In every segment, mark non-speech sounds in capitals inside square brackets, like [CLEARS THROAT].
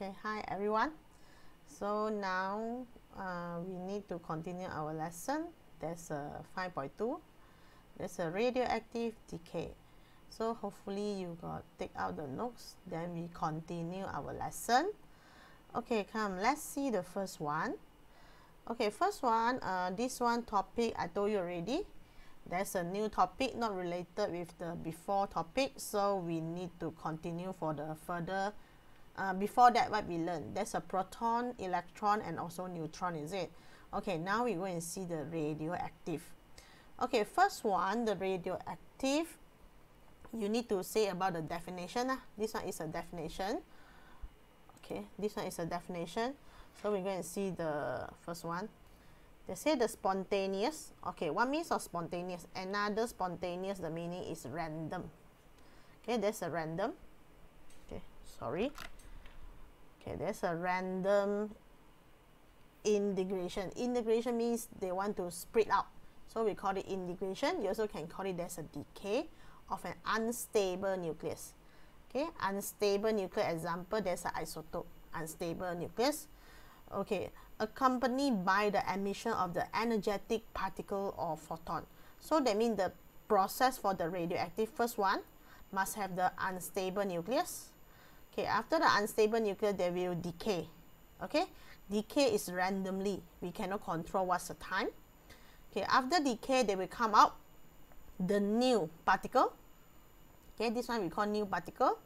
Okay, hi everyone. So now uh, we need to continue our lesson. There's a 5.2. There's a radioactive decay. So hopefully you got take out the notes. Then we continue our lesson. Okay, come. Let's see the first one. Okay, first one. Uh, this one topic I told you already. There's a new topic not related with the before topic. So we need to continue for the further uh, before that what we learned there's a proton electron and also neutron is it? Okay now we go and see the radioactive. Okay first one the radioactive. You need to say about the definition uh. this one is a definition. Okay this one is a definition. So we're going to see the first one. They say the spontaneous. Okay what means of spontaneous? Another spontaneous the meaning is random. Okay there's a random. Okay sorry okay there's a random integration. Integration means they want to spread out so we call it integration. You also can call it there's a decay of an unstable nucleus. Okay unstable nuclear example there's an isotope unstable nucleus. Okay accompanied by the emission of the energetic particle or photon. So that means the process for the radioactive first one must have the unstable nucleus okay after the unstable nucleus they will decay. Okay? Decay is randomly. We cannot control what's the time. Okay after decay they will come out the new particle. Okay this one we call new particle.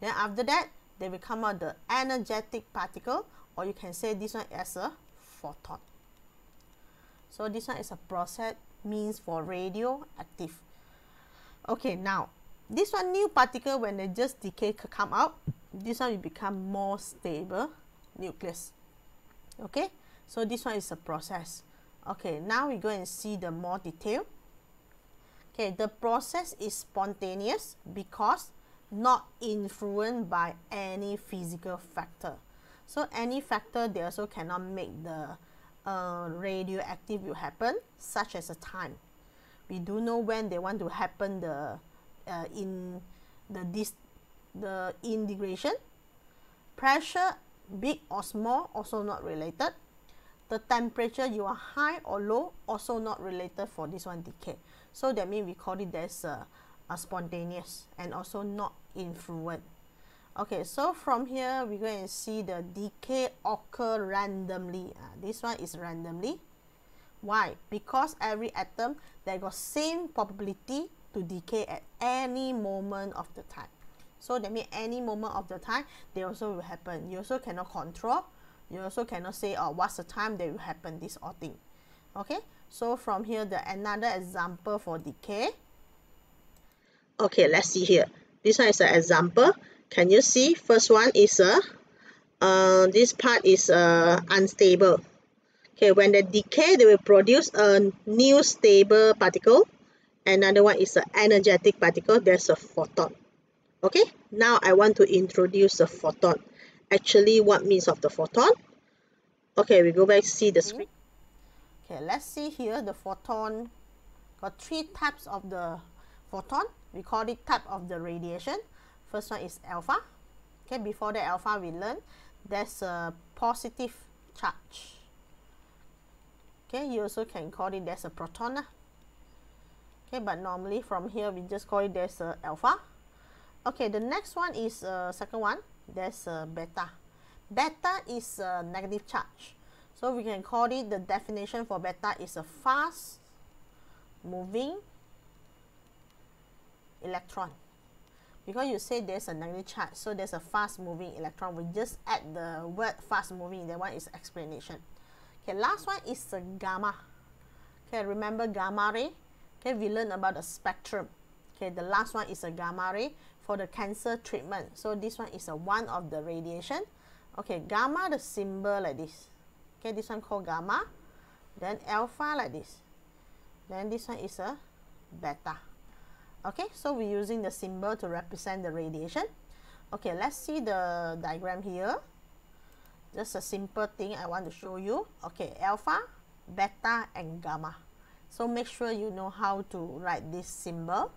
Then after that they will come out the energetic particle or you can say this one as a photon. So this one is a process means for radioactive. Okay now this one new particle when they just decay come out this one will become more stable nucleus. Okay? So this one is a process. Okay now we go and see the more detail. Okay the process is spontaneous because not influenced by any physical factor. So any factor they also cannot make the uh, radioactive will happen such as a time. We do know when they want to happen the uh, in the this the integration. Pressure big or small also not related. The temperature you are high or low also not related for this one decay. So that means we call it as a, a spontaneous and also not influent. Okay so from here we go and see the decay occur randomly. Uh, this one is randomly. Why? Because every atom they got same probability to decay at any moment of the time so that means any moment of the time they also will happen. You also cannot control you also cannot say oh what's the time that will happen this or thing. Okay? So from here the another example for decay. Okay let's see here. This one is an example. Can you see? First one is a uh, this part is uh, unstable. Okay when they decay they will produce a new stable particle. Another one is an energetic particle. There's a photon okay now I want to introduce the photon. Actually what means of the photon? Okay we go back see the screen. Okay let's see here the photon. Got three types of the photon. We call it type of the radiation. First one is alpha. Okay before the alpha we learn there's a positive charge. Okay you also can call it there's a proton okay but normally from here we just call it there's a alpha okay the next one is uh, second one. There's a beta. Beta is a negative charge. So we can call it the definition for beta is a fast moving electron. Because you say there's a negative charge so there's a fast moving electron. We just add the word fast moving that one is explanation. Okay last one is the gamma. Okay remember gamma ray? Okay we learned about the spectrum. Okay the last one is a gamma ray for the cancer treatment. So this one is a one of the radiation. Okay gamma the symbol like this. Okay this one called gamma. Then alpha like this. Then this one is a beta. Okay so we're using the symbol to represent the radiation. Okay let's see the diagram here. Just a simple thing I want to show you. Okay alpha beta and gamma. So make sure you know how to write this symbol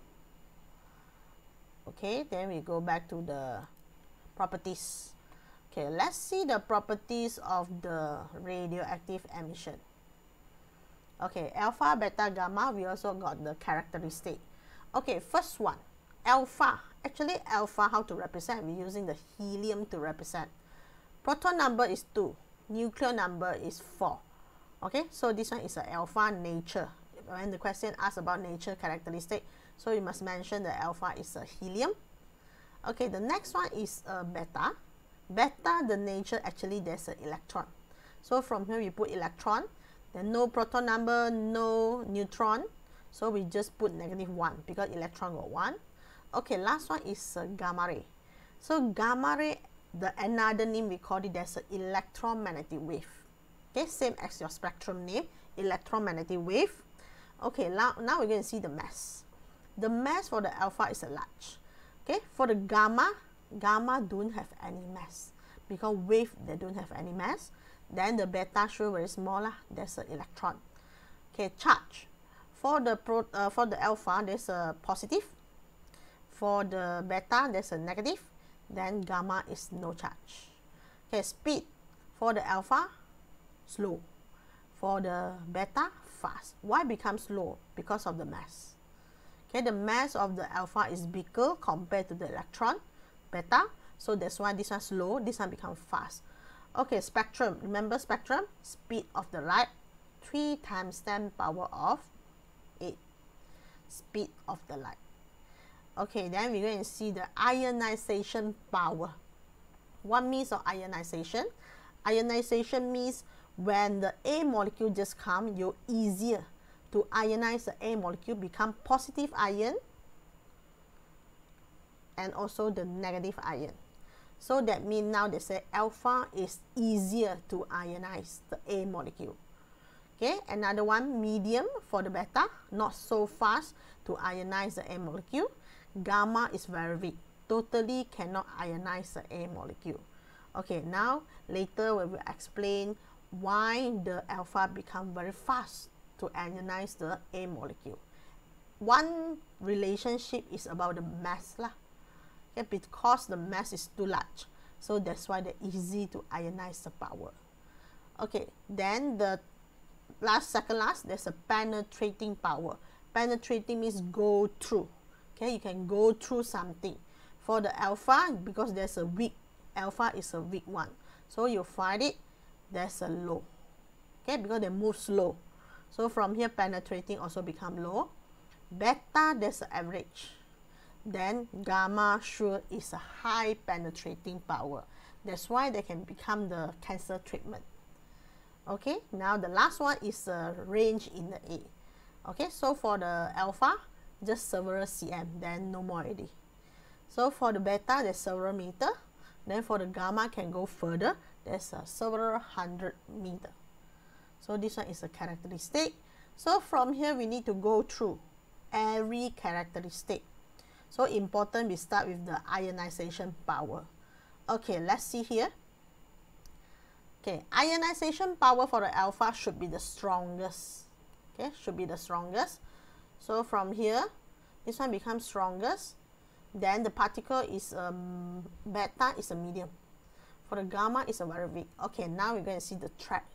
okay then we go back to the properties Okay, let's see the properties of the radioactive emission. Okay, alpha, beta, gamma, we also got the characteristic. Okay, first one, alpha. Actually, alpha, how to represent? We're using the helium to represent. Proton number is 2. Nucleon number is 4. Okay, so this one is a alpha nature. When the question asks about nature characteristic, so you must mention the alpha is a helium. Okay, the next one is a beta. Beta, the nature, actually there's an electron. So from here we put electron, then no proton number, no neutron. So we just put negative 1 because electron got 1. Okay, last one is uh, gamma ray. So gamma ray, the another name we call it as an electromagnetic wave. Okay, same as your spectrum name, electromagnetic wave. Okay, now, now we're going to see the mass. The mass for the alpha is a large. Okay, for the gamma, gamma don't have any mass because wave they don't have any mass. Then the beta sure very small lah. There's an electron. Okay, charge. For the pro, uh, for the alpha, there's a positive. For the beta, there's a negative. Then gamma is no charge. Okay, speed. For the alpha, slow. For the beta, fast. Why become slow? Because of the mass. Okay, the mass of the alpha is bigger compared to the electron, beta. So that's why this one slow, this one become fast. Okay, spectrum. Remember spectrum? Speed of the light, 3 times 10 power of 8. Speed of the light. Okay, then we're going to see the ionization power. What means of ionization? Ionization means when the A molecule just come, you're easier to ionize the A molecule, become positive ion and also the negative ion. So that means now they say alpha is easier to ionize the A molecule. Okay, another one, medium for the beta, not so fast to ionize the A molecule. Gamma is very weak, totally cannot ionize the A molecule. Okay, now later we will explain why the alpha become very fast to ionize the A molecule. One relationship is about the mass lah okay, because the mass is too large. So that's why they're easy to ionize the power. Okay, then the last, second last, there's a penetrating power. Penetrating means go through. Okay, you can go through something. For the alpha, because there's a weak, alpha is a weak one. So you find it, there's a low. Okay, because they move slow. So from here, penetrating also become low. Beta, there's an average then gamma sure is a high penetrating power. That's why they can become the cancer treatment. Okay, now the last one is the range in the A. Okay, so for the alpha, just several cm, then no more already. So for the beta, there's several meter. Then for the gamma can go further, there's a several hundred meter. So this one is a characteristic. So from here, we need to go through every characteristic so important we start with the ionization power. Okay, let's see here. Okay, ionization power for the alpha should be the strongest. Okay, should be the strongest. So from here, this one becomes strongest. Then the particle is um, beta is a medium. For the gamma is a very weak. Okay, now we're going to see the track.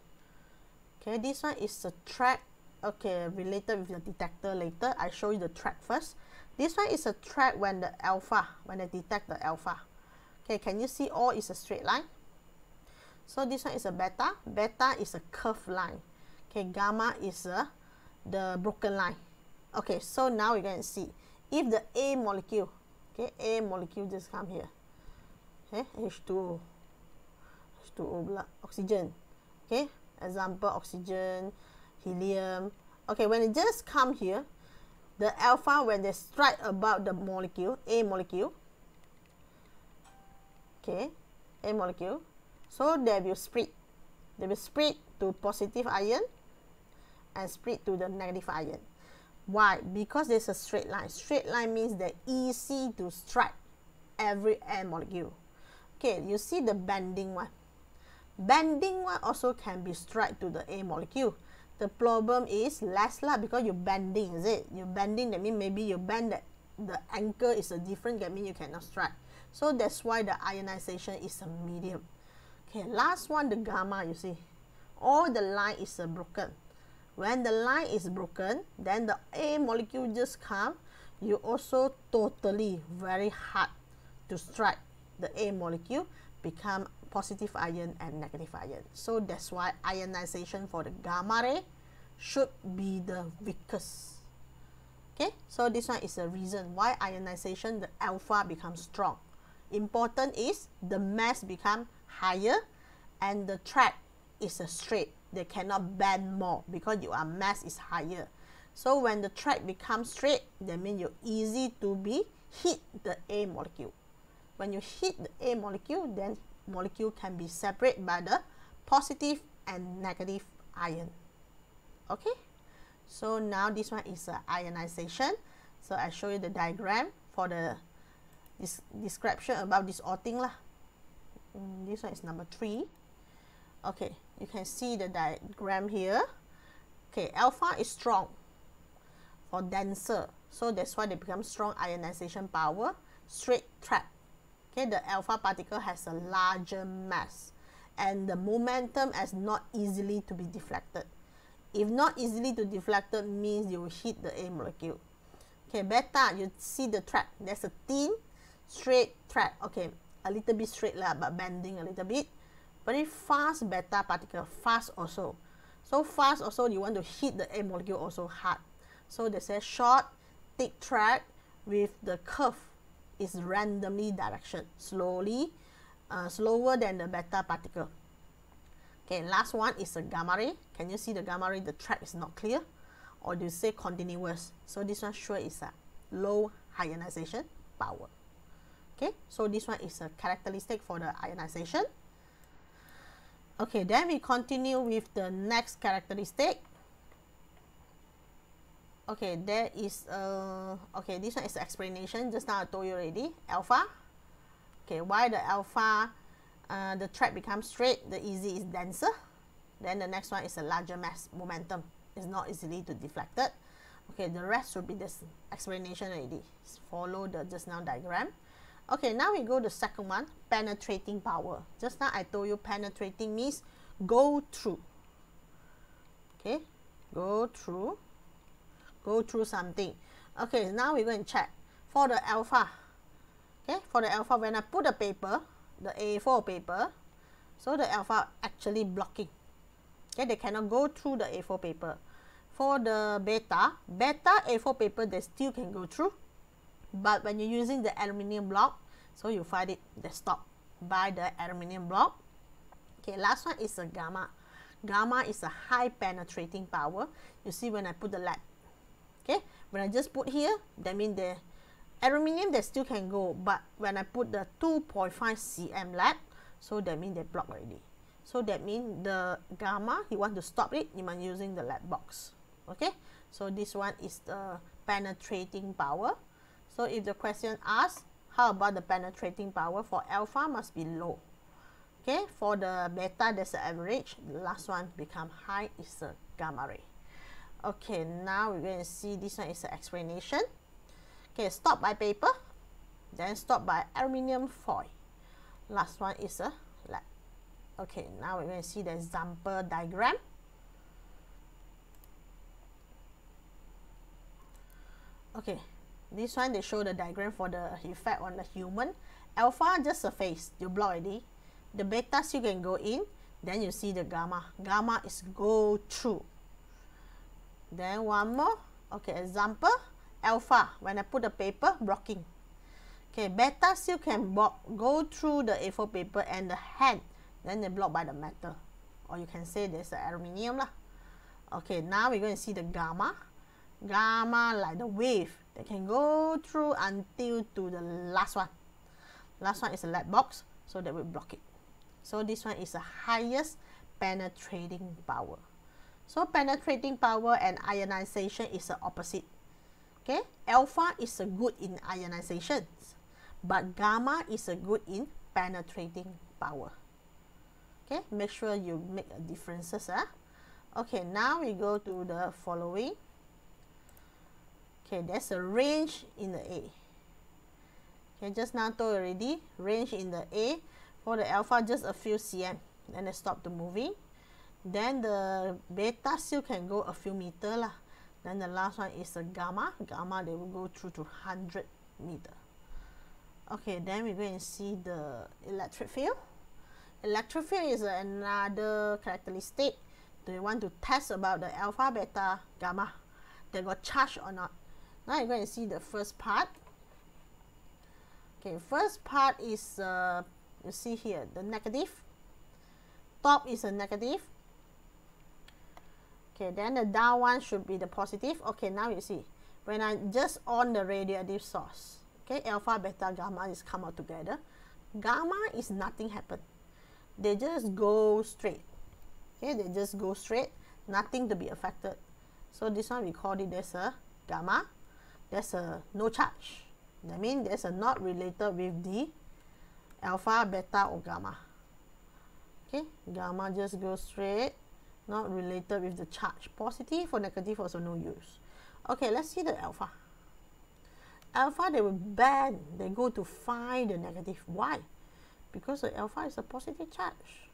Okay, this one is a track. Okay, related with the detector later. I show you the track first. This one is a track when the alpha, when they detect the alpha. Okay, can you see all is a straight line? So this one is a beta. Beta is a curved line. Okay, gamma is a, the broken line. Okay, so now going to see. If the A molecule, okay, A molecule just come here. Okay, H2O. H2O blood, oxygen. Okay, example, oxygen, helium. Okay, when it just come here, the alpha when they strike about the molecule, A molecule, okay, A molecule, so they will split. They will split to positive ion and split to the negative ion. Why? Because there's a straight line. Straight line means they're easy to strike every A molecule. Okay, you see the bending one. Bending one also can be struck to the A molecule the problem is less lah because you're bending, is it? You're bending, that means maybe you bend that the angle is a different, that means you cannot strike. So that's why the ionization is a medium. Okay, last one, the gamma, you see. All the line is uh, broken. When the line is broken, then the A molecule just come. You also totally very hard to strike the A molecule become positive ion and negative ion. So that's why ionization for the gamma ray should be the weakest. Okay, so this one is the reason why ionization the alpha becomes strong. Important is the mass become higher and the track is a straight. They cannot bend more because your mass is higher. So when the track becomes straight, that means you're easy to be hit the A molecule. When you hit the A molecule, then molecule can be separated by the positive and negative ion. Okay, so now this one is uh, ionization. So I show you the diagram for the this description about this all thing lah. Mm, this one is number three. Okay, you can see the diagram here. Okay, alpha is strong for denser. So that's why they become strong ionization power, straight track. Okay, the alpha particle has a larger mass and the momentum is not easily to be deflected. If not easily to deflected means you will hit the A molecule. Okay, beta, you see the track. There's a thin, straight track. Okay, a little bit straight lah, but bending a little bit. Very fast beta particle, fast also. So fast also, you want to hit the A molecule also hard. So they say short, thick track with the curve is randomly direction, slowly, uh, slower than the beta particle. Okay, last one is a gamma ray. Can you see the gamma ray? The track is not clear. Or do you say continuous? So this one sure is a low ionization power. Okay, so this one is a characteristic for the ionization. Okay, then we continue with the next characteristic okay there is a okay this one is explanation. Just now I told you already. Alpha. Okay why the alpha uh, the track becomes straight the easy is denser. Then the next one is a larger mass momentum. It's not easily to deflected okay the rest should be this explanation already. Follow the just now diagram. Okay now we go to second one penetrating power. Just now I told you penetrating means go through. Okay go through go through something. Okay, now we're going to check for the alpha. Okay, for the alpha, when I put the paper, the A4 paper, so the alpha actually blocking. Okay, they cannot go through the A4 paper. For the beta, beta A4 paper, they still can go through. But when you're using the aluminium block, so you find it, they stop by the aluminium block. Okay, last one is a gamma. Gamma is a high penetrating power. You see when I put the lead okay? When I just put here that means the aluminium they still can go. But when I put the 2.5 cm lead so that means they block already. So that means the gamma you want to stop it you might using the lead box okay? So this one is the penetrating power. So if the question asks how about the penetrating power for alpha must be low okay? For the beta there's the average the last one become high is the gamma ray okay now we're going to see this one is an explanation. Okay stop by paper then stop by aluminium foil. Last one is a lead okay now we're going to see the example diagram. Okay this one they show the diagram for the effect on the human. Alpha just surface you block already. The beta you can go in then you see the gamma. Gamma is go through then one more. Okay, example, alpha, when I put the paper, blocking. Okay, beta still can go through the A4 paper and the hand, then they block by the metal. Or you can say there's the aluminium lah. Okay, now we're going to see the gamma. Gamma like the wave. They can go through until to the last one. Last one is a lead box, so that will block it. So this one is the highest penetrating power. So penetrating power and ionization is the opposite. Okay, alpha is a good in ionization, but gamma is a good in penetrating power. Okay, make sure you make a differences. Huh? Okay, now we go to the following. Okay, there's a range in the A. Okay, just now told already, range in the A. for the alpha just a few cm then they stop the moving then the beta still can go a few meter lah. Then the last one is the gamma. Gamma they will go through to 100 meter. Okay then we go and see the electric field. Electric field is another characteristic. You want to test about the alpha beta gamma. They got charged or not. Now you go and see the first part. Okay first part is uh, you see here the negative. Top is a negative okay then the down one should be the positive. Okay now you see. When I just on the radioactive source okay alpha beta gamma is come out together. Gamma is nothing happen. They just go straight. Okay they just go straight. Nothing to be affected. So this one we call it as a gamma. There's a no charge. That means there's a not related with the alpha beta or gamma. Okay gamma just goes straight not related with the charge. Positive or negative also no use. Okay let's see the alpha. Alpha they will bend they go to find the negative. Why? Because the alpha is a positive charge.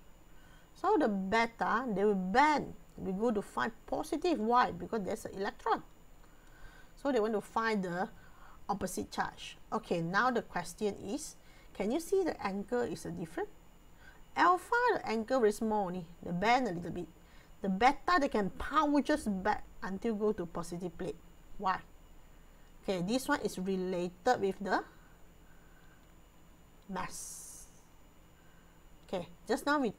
So the beta they will bend we go to find positive. Why? Because there's an electron. So they want to find the opposite charge. Okay now the question is can you see the angle is a different? Alpha the angle very small only. They bend a little bit the beta they can power just back until go to positive plate. Why? Okay this one is related with the mass. Okay just now we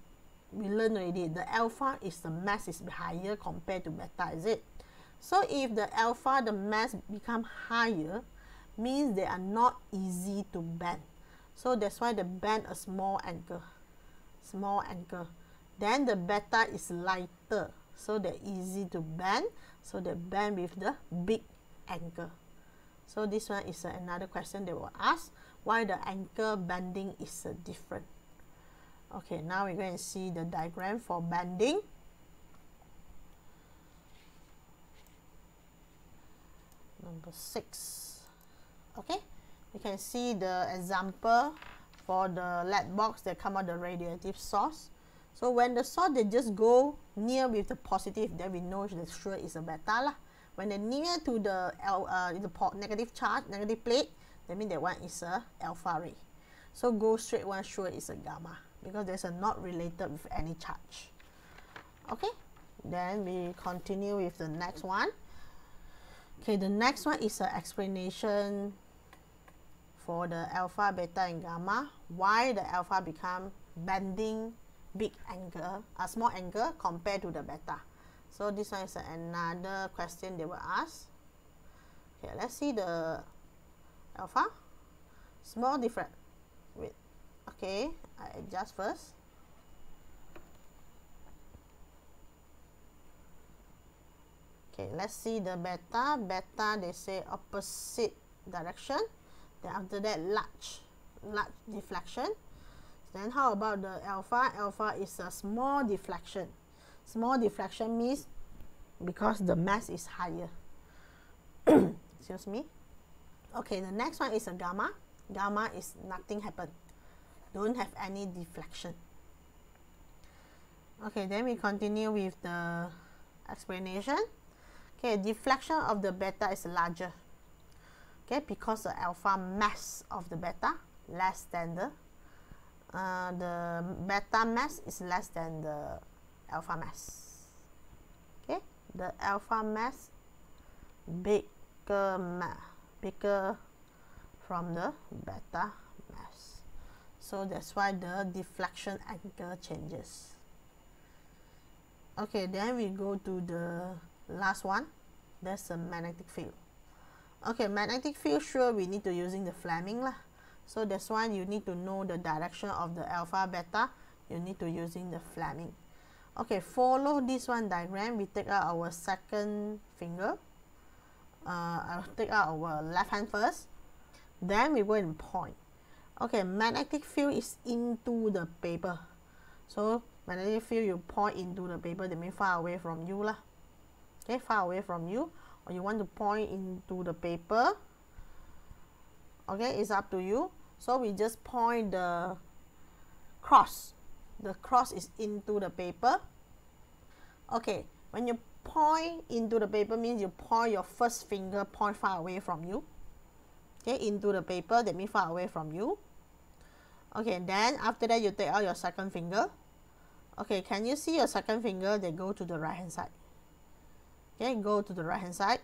we learned already the alpha is the mass is higher compared to beta is it? So if the alpha the mass become higher means they are not easy to bend. So that's why they bend a small angle small angle then the beta is lighter so they're easy to bend. So they bend with the big angle so this one is uh, another question they will ask. Why the angle bending is uh, different? Okay now we're going to see the diagram for bending. Number six. Okay you can see the example for the lead box that come out the radioactive source so when the source they just go near with the positive then we know the sure is a beta lah. When they near to the L, uh, the negative charge negative plate that means that one is a alpha ray. So go straight one sure is a gamma because there's a not related with any charge. Okay then we continue with the next one. Okay the next one is an explanation for the alpha beta and gamma. Why the alpha become bending big angle a small angle compared to the beta. So this one is another question they will ask. Okay let's see the alpha. Small different. Wait okay I adjust first. Okay let's see the beta. Beta they say opposite direction. Then after that large large deflection then how about the alpha? Alpha is a small deflection. Small deflection means because the mass is higher. [CLEARS THROAT] Excuse me. Okay the next one is a gamma. Gamma is nothing happen. Don't have any deflection. Okay then we continue with the explanation. Okay deflection of the beta is larger. Okay because the alpha mass of the beta less than the uh, the beta mass is less than the alpha mass okay? The alpha mass bigger mass bigger from the beta mass so that's why the deflection angle changes. Okay then we go to the last one. That's the magnetic field. Okay magnetic field sure we need to using the Fleming lah so that's why you need to know the direction of the alpha beta. You need to using the Fleming. Okay follow this one diagram. We take out our second finger. Uh, I'll take out our left hand first. Then we go and point. Okay magnetic field is into the paper. So magnetic field you point into the paper that means far away from you lah. Okay far away from you. Or you want to point into the paper okay it's up to you. So we just point the cross. The cross is into the paper. Okay when you point into the paper means you point your first finger point far away from you. Okay into the paper that means far away from you. Okay then after that you take out your second finger. Okay can you see your second finger? They go to the right hand side. Okay go to the right hand side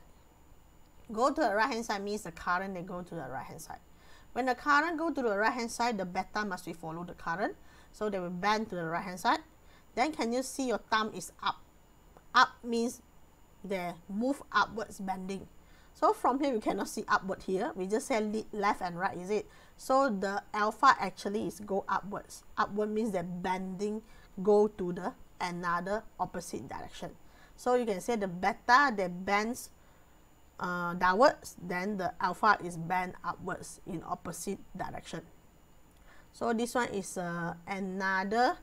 go to the right hand side means the current they go to the right hand side. When the current go to the right hand side the beta must be follow the current. So they will bend to the right hand side. Then can you see your thumb is up? Up means they move upwards bending. So from here we cannot see upward here. We just say left and right is it? So the alpha actually is go upwards. Upward means that bending go to the another opposite direction. So you can say the beta that bends uh, downwards then the alpha is bent upwards in opposite direction. So this one is uh, another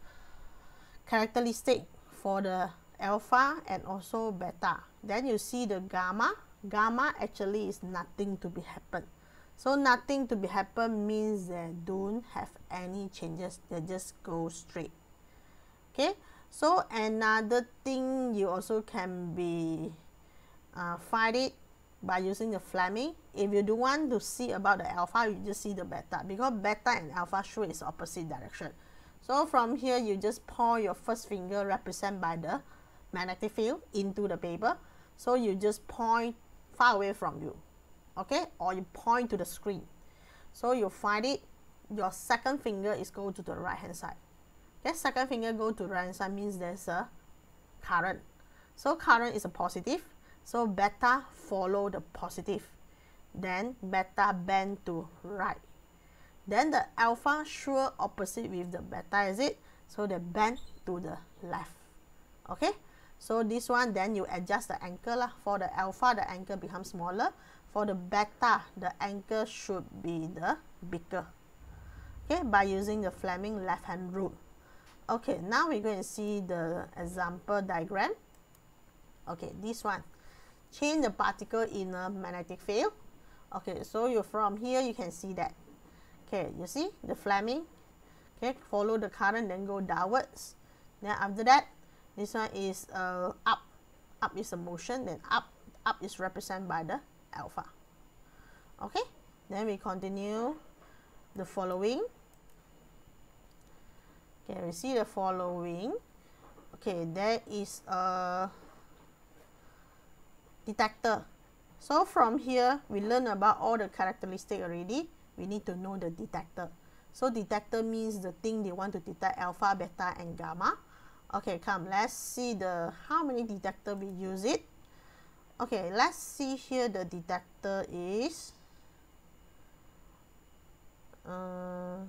characteristic for the alpha and also beta. Then you see the gamma. Gamma actually is nothing to be happened. so nothing to be happened means they don't have any changes. They just go straight. Okay? So another thing you also can be uh, find it by using the Fleming. If you don't want to see about the alpha you just see the beta because beta and alpha show is opposite direction. So from here you just point your first finger represent by the magnetic field into the paper. So you just point far away from you okay? Or you point to the screen. So you find it your second finger is go to the right hand side. Okay second finger go to right hand side means there's a current. So current is a positive so beta follow the positive. Then beta bend to right. Then the alpha sure opposite with the beta is it? So they bend to the left. Okay? So this one then you adjust the anchor lah. For the alpha the anchor becomes smaller. For the beta the anchor should be the bigger. Okay? By using the Fleming left hand rule. Okay now we're going to see the example diagram. Okay this one change the particle in a magnetic field. Okay so you from here you can see that. Okay you see the Fleming okay follow the current then go downwards. Then after that this one is uh, up. Up is a motion then up. Up is represented by the alpha. Okay then we continue the following. Okay we see the following. Okay there is a detector. So from here we learn about all the characteristic already. We need to know the detector. So detector means the thing they want to detect alpha beta and gamma. Okay come let's see the how many detector we use it. Okay let's see here the detector is uh,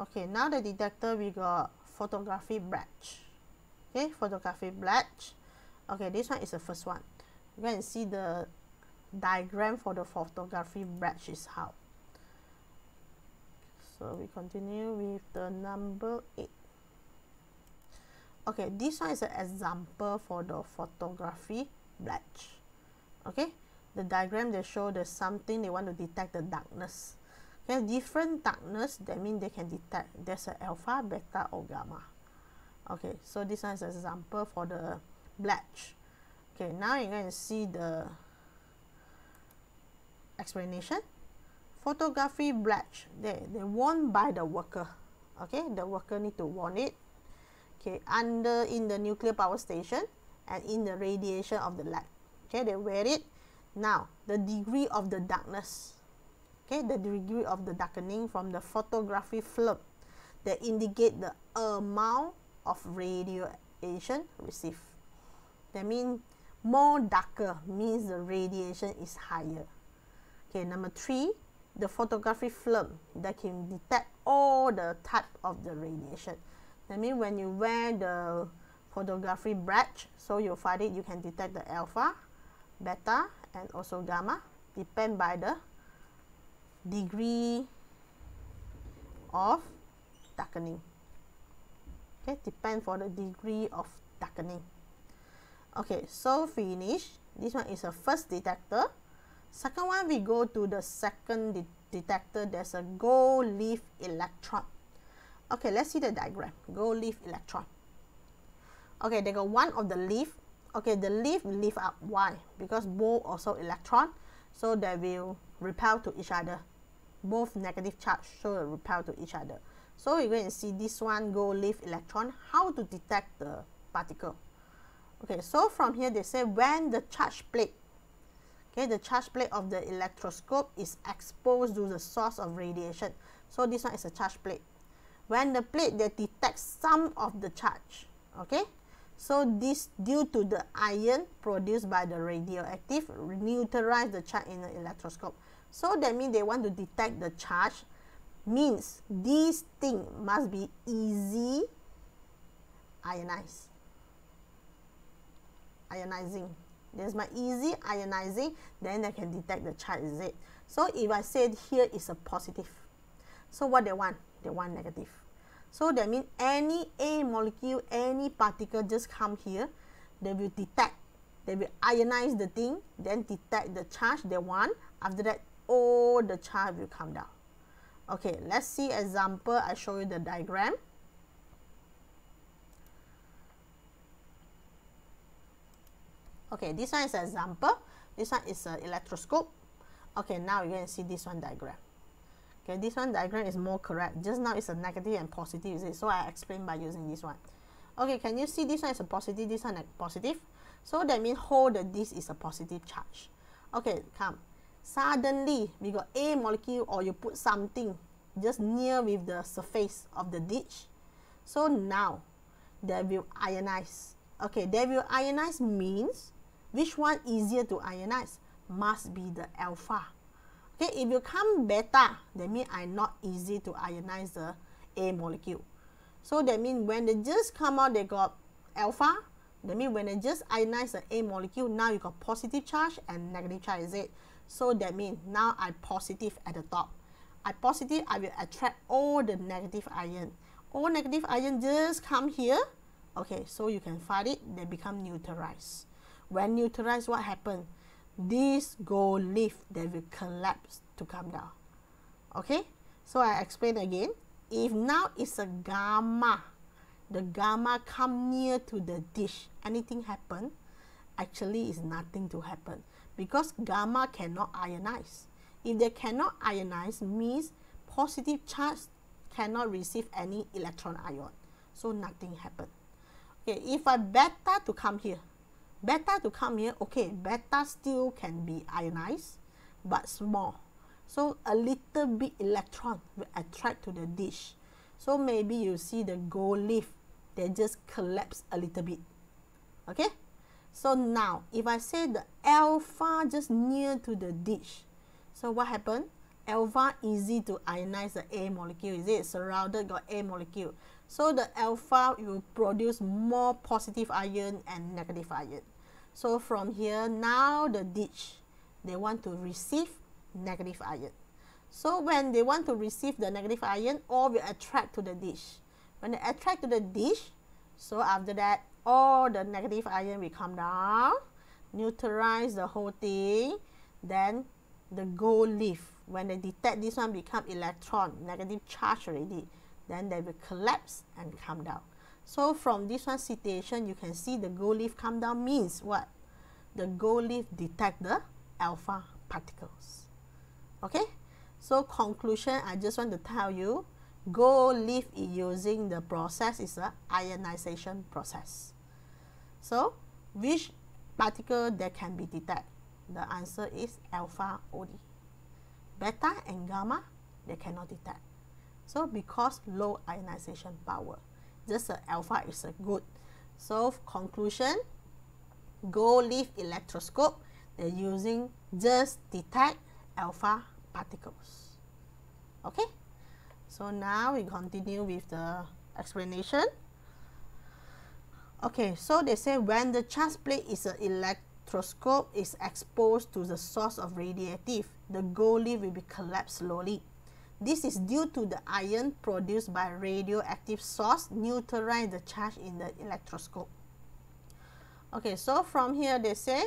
okay now the detector we got photography badge okay photography badge okay this one is the first one. You can see the diagram for the photography badge is how. So we continue with the number 8 okay this one is an example for the photography badge okay the diagram they show there's something they want to detect the darkness okay different darkness that means they can detect. There's an alpha beta or gamma. Okay so this one is an example for the batch okay now you're going to see the explanation. Photography batch they they worn by the worker. Okay the worker need to worn it. Okay under in the nuclear power station and in the radiation of the light. Okay they wear it. Now the degree of the darkness okay the degree of the darkening from the photography film that indicate the amount of radiation received that means more darker means the radiation is higher okay number three the photography film that can detect all the type of the radiation. That means when you wear the photography badge, so you find it, you can detect the alpha, beta, and also gamma, depend by the degree of darkening. Okay, depend for the degree of darkening. Okay, so finish. This one is a first detector. Second one, we go to the second de detector. There's a gold leaf electron. Okay, let's see the diagram. Gold leaf electron. Okay, they got one of the leaf. Okay, the leaf lift up. Why? Because both also electron, so they will repel to each other. Both negative charge, so they repel to each other. So we're going to see this one gold leaf electron, how to detect the particle. Okay, so from here they say when the charge plate Okay, the charge plate of the electroscope is exposed to the source of radiation. So this one is a charge plate. When the plate that detects some of the charge, okay, so this due to the ion produced by the radioactive neutralize the charge in the electroscope. So that means they want to detect the charge means this thing must be easy ionized ionizing there's my easy ionizing, then I can detect the charge is it. So if I said here is a positive, so what they want? They want negative. So that means any A molecule, any particle just come here, they will detect, they will ionize the thing, then detect the charge they want. After that, all the charge will come down. Okay, let's see example. I show you the diagram. Okay, this one is an example. This one is an electroscope. Okay, now you can see this one diagram. Okay, this one diagram is more correct. Just now it's a negative and positive? So I explain by using this one. Okay, can you see this one is a positive, this one is a positive? So that means hold that this is a positive charge. Okay, come. Suddenly, we got A molecule or you put something just near with the surface of the dish. So now, they will ionize. Okay, they will ionize means which one easier to ionize? Must be the alpha. Okay, if you come beta, that means I not easy to ionize the A molecule. So that means when they just come out, they got alpha. That means when they just ionize the A molecule, now you got positive charge and negative charge, is it? So that means now I positive at the top. I positive, I will attract all the negative ion. All negative ion just come here. Okay, so you can find it, they become neutralized. When neutralized, what happens? This gold leaf, they will collapse to come down. Okay? So I explain again. If now it's a gamma, the gamma come near to the dish, anything happen? Actually, is nothing to happen because gamma cannot ionize. If they cannot ionize, means positive charge cannot receive any electron ion. So nothing happen. Okay, if I beta to come here, Beta to come here, okay, beta still can be ionized, but small. So a little bit electron will attract to the dish. So maybe you see the gold leaf, they just collapse a little bit. Okay? So now, if I say the alpha just near to the dish, so what happened? Alpha easy to ionize the A molecule, is it? Surrounded got A molecule. So the alpha will produce more positive ion and negative ion. So from here, now the dish, they want to receive negative ion. So when they want to receive the negative ion, all will attract to the dish. When they attract to the dish, so after that, all the negative ion will come down, neutralize the whole thing, then the gold leaf, when they detect this one become electron, negative charge already, then they will collapse and come down. So from this one situation, you can see the gold leaf come down means what? The gold leaf detect the alpha particles. Okay? So conclusion, I just want to tell you, gold leaf is using the process is a ionization process. So which particle that can be detected? The answer is alpha only. Beta and gamma, they cannot detect. So because low ionization power just the alpha is a good. So conclusion, gold leaf electroscope, they're using just detect alpha particles. Okay, so now we continue with the explanation. Okay, so they say when the charge plate is an electroscope is exposed to the source of radiative, the gold leaf will be collapsed slowly. This is due to the ion produced by radioactive source neutralize the charge in the electroscope. Okay, so from here they say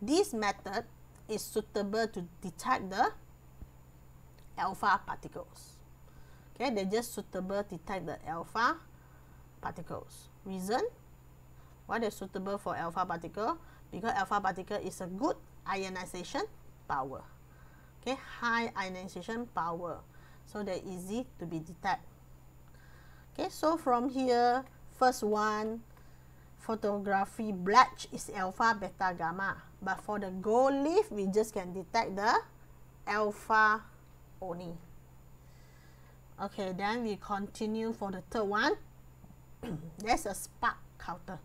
this method is suitable to detect the alpha particles. Okay, they just suitable to detect the alpha particles. Reason? Why they're suitable for alpha particle? Because alpha particle is a good ionization power. Okay, high ionization power. So they're easy to be detected. Okay, so from here, first one, photography black is alpha, beta, gamma. But for the gold leaf, we just can detect the alpha only. Okay, then we continue for the third one. [COUGHS] There's a spark counter.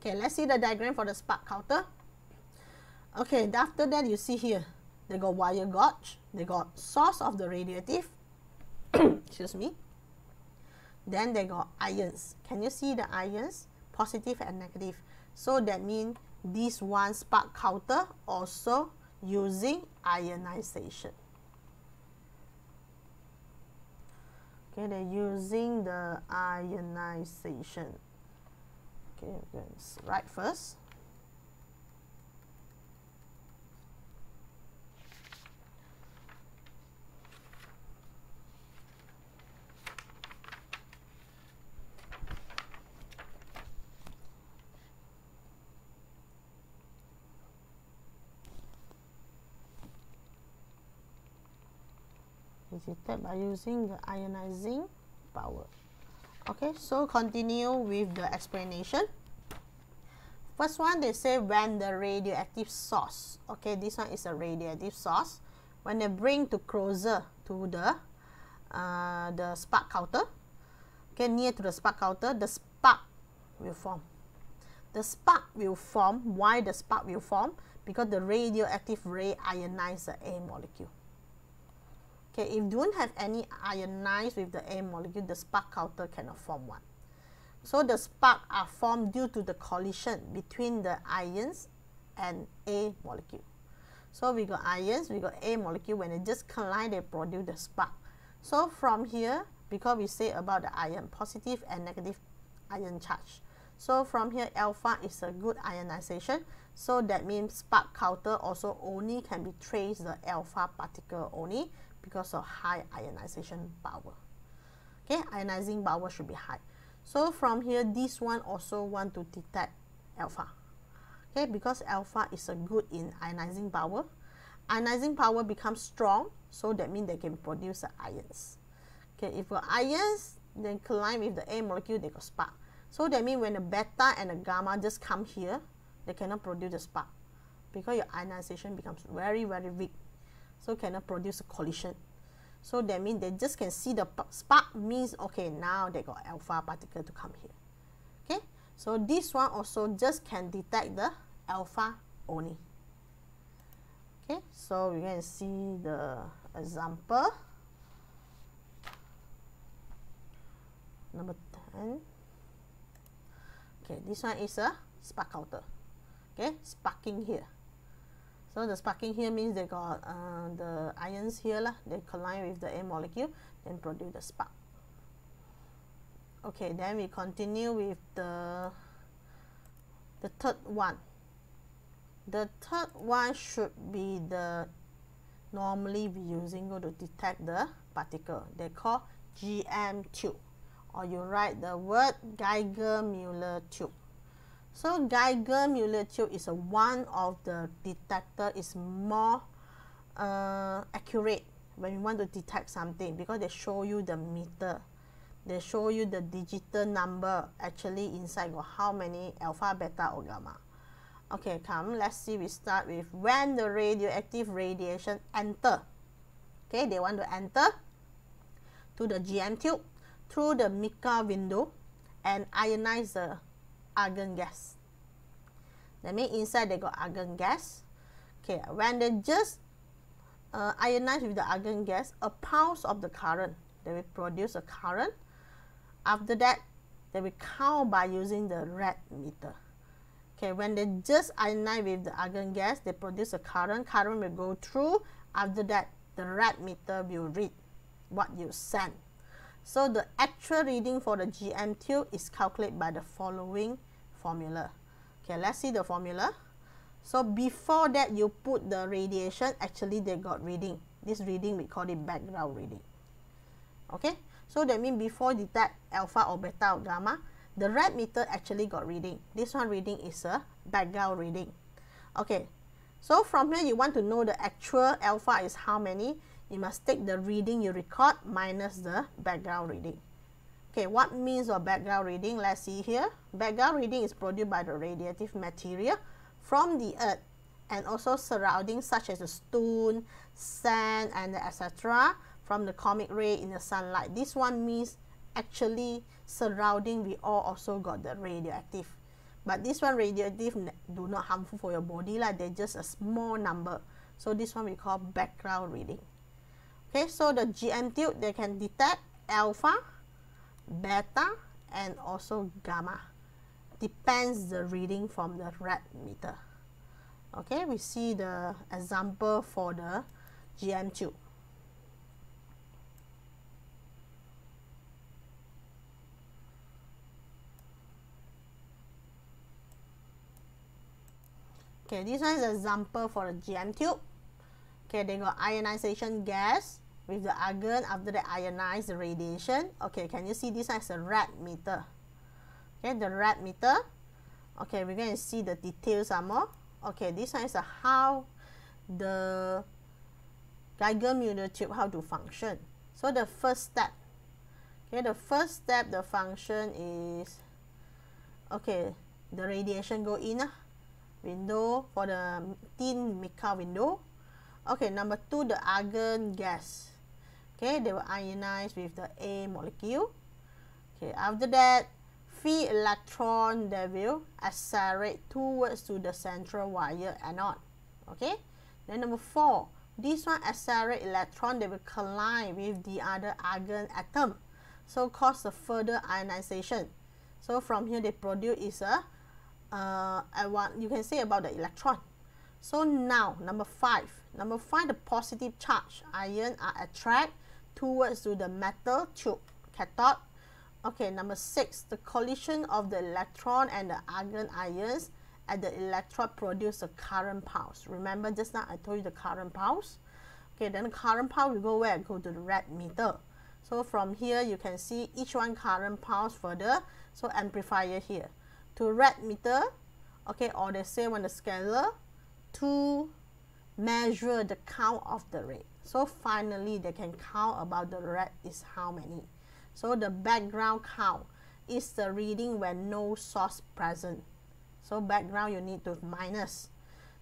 Okay, let's see the diagram for the spark counter. Okay, after that you see here, they got wire gauze, they got source of the radioactive, [COUGHS] excuse me. Then they got ions. Can you see the ions? Positive and negative. So that means this one spark counter also using ionization. Okay, they're using the ionization. Okay, let's write first. By using the ionizing power. Okay, so continue with the explanation. First one, they say when the radioactive source, okay, this one is a radioactive source, when they bring to closer to the, uh, the spark counter, okay, near to the spark counter, the spark will form. The spark will form. Why the spark will form? Because the radioactive ray ionizes the A molecule. Okay, if you don't have any ionize with the A molecule, the spark counter cannot form one. So the spark are formed due to the collision between the ions and A molecule. So we got ions, we got A molecule, when they just collide, they produce the spark. So from here, because we say about the ion, positive and negative ion charge. So from here, alpha is a good ionization. So that means spark counter also only can be traced the alpha particle only because of high ionization power. Okay, ionizing power should be high. So from here, this one also want to detect alpha. Okay, because alpha is a good in ionizing power. Ionizing power becomes strong, so that means they can produce the ions. Okay, if the ions then collide with the A molecule, they got spark. So that means when the beta and the gamma just come here, they cannot produce the spark because your ionization becomes very, very weak so cannot produce a collision. So that means they just can see the spark means, okay, now they got alpha particle to come here. Okay, so this one also just can detect the alpha only. Okay, so we can see the example. Number 10. Okay, this one is a spark counter. Okay, sparking here. So the sparking here means they got uh, the ions here lah. They collide with the A molecule and produce the spark. Okay, then we continue with the the third one. The third one should be the normally we using to detect the particle. They call GM tube, or you write the word Geiger-Müller tube. So Geiger-Müller tube is a one of the detector is more uh, accurate when you want to detect something because they show you the meter. They show you the digital number actually inside got how many alpha, beta, or gamma. Okay, come, let's see, we start with when the radioactive radiation enter. Okay, they want to enter to the GM tube through the mica window and ionize the argon gas. That means inside they got argon gas. Okay, when they just uh, ionize with the argon gas, a pulse of the current, they will produce a current. After that, they will count by using the rate meter. Okay, when they just ionize with the argon gas, they produce a current. Current will go through. After that, the rate meter will read what you send. So the actual reading for the GM tube is calculated by the following formula. Okay, let's see the formula. So before that you put the radiation, actually they got reading. This reading we call it background reading. Okay, so that means before detect alpha or beta or gamma, the rate meter actually got reading. This one reading is a background reading. Okay, so from here you want to know the actual alpha is how many. You must take the reading you record minus the background reading. Okay, what means of background reading? Let's see here. Background reading is produced by the radiative material from the earth and also surrounding such as the stone, sand, and etc. from the cosmic ray in the sunlight. This one means actually surrounding we all also got the radioactive. But this one radioactive do not harmful for your body like they're just a small number. So this one we call background reading. Okay, so the GM tube they can detect alpha, beta, and also gamma depends the reading from the rate meter. Okay, we see the example for the GM tube. Okay, this one is example for the GM tube. Okay, they got ionization gas with the argon after the radiation. Okay, can you see this is a rate meter? okay the rate meter. Okay we're going to see the details some more. Okay this one is how the Geiger Müller tube how to function. So the first step. Okay the first step the function is okay the radiation go in uh, window for the thin mica window. Okay number two the argon gas okay they will ionize with the A molecule okay after that free electron that will accelerate towards to the central wire anode. Okay. Then number four, this one accelerate electron they will collide with the other argon atom. So cause a further ionization. So from here they produce is a uh, I want you can say about the electron. So now number five, number five the positive charge ion are attract towards to the metal tube cathode Okay, number six, the collision of the electron and the argon ions at the electrode produce a current pulse. Remember just now I told you the current pulse? Okay, then the current pulse will go where? Go to the rate meter. So from here you can see each one current pulse further. So amplifier here. To rate meter, okay, or they say on the scaler to measure the count of the rate. So finally they can count about the red is how many. So the background count is the reading when no source present. So background you need to minus.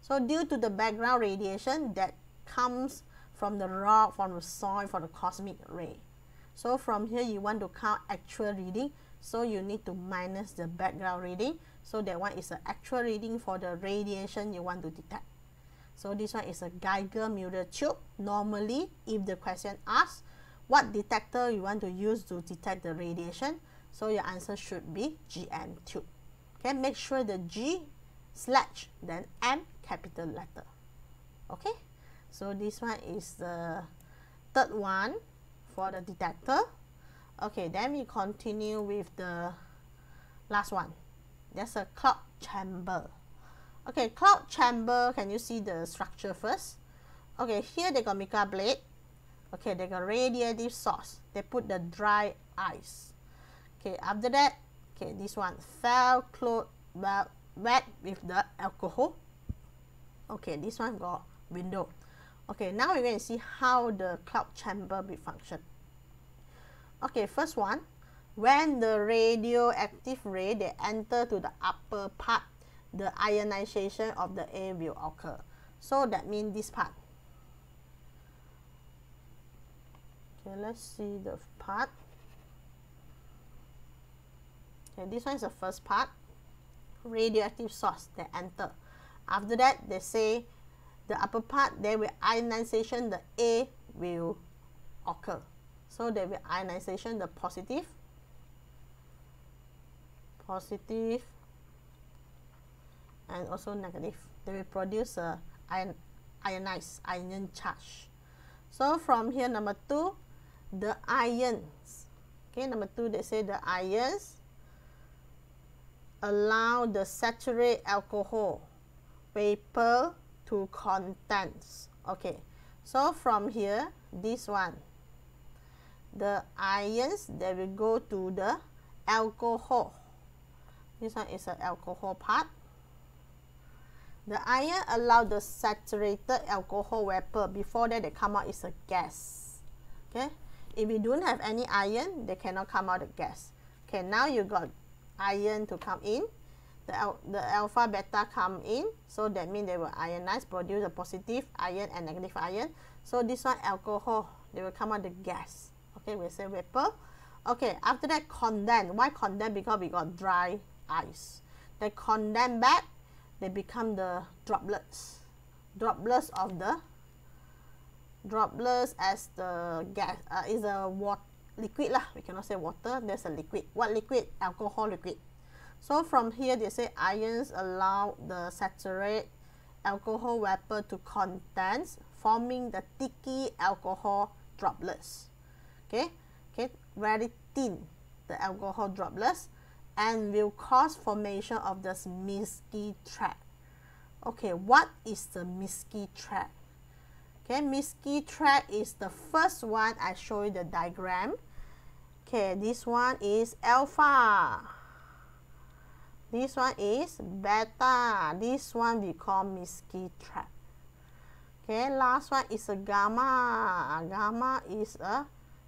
So due to the background radiation that comes from the rock, from the soil, from the cosmic ray. So from here you want to count actual reading. So you need to minus the background reading. So that one is the actual reading for the radiation you want to detect. So this one is a Geiger Müller tube. Normally, if the question asks, what detector you want to use to detect the radiation. So your answer should be GM tube. Okay, make sure the G slash then M capital letter. Okay, so this one is the third one for the detector. Okay, then we continue with the last one. There's a cloud chamber. Okay, cloud chamber, can you see the structure first? Okay, here they got mica blade. Okay they got radiative source. They put the dry ice. Okay after that okay this one fell cloth well, wet with the alcohol. Okay this one got window. Okay now we're going to see how the cloud chamber will function. Okay first one when the radioactive ray they enter to the upper part the ionization of the air will occur. So that means this part. Okay let's see the part. Okay this one is the first part. Radioactive source that enter. After that they say the upper part there will ionization the A will occur. So there will ionization the positive. Positive and also negative they will produce a uh, ion ionized ion charge so from here number two the ions. Okay, number two, they say the ions allow the saturated alcohol vapor to condense. Okay, so from here, this one, the ions, they will go to the alcohol. This one is an alcohol part. The ion allow the saturated alcohol vapor. Before that, they come out is a gas. Okay. If you don't have any ion, they cannot come out the gas. Okay. Now you got ion to come in. The, the alpha beta come in. So that means they will ionize, produce a positive ion and negative ion. So this one alcohol, they will come out the gas. Okay. We say vapor. Okay. After that, condense. Why condense? Because we got dry ice. They condense back they become the droplets. Droplets of the droplets as the gas uh, is a water liquid lah. We cannot say water there's a liquid. What liquid? Alcohol liquid. So from here they say ions allow the saturated alcohol vapor to condense forming the sticky alcohol droplets. Okay? Okay? Very thin the alcohol droplets and will cause formation of the misty track. Okay, what is the misty track? Okay, misty track is the first one I show you the diagram. Okay, this one is alpha. This one is beta. This one we call misty track. Okay, last one is a gamma. Gamma is a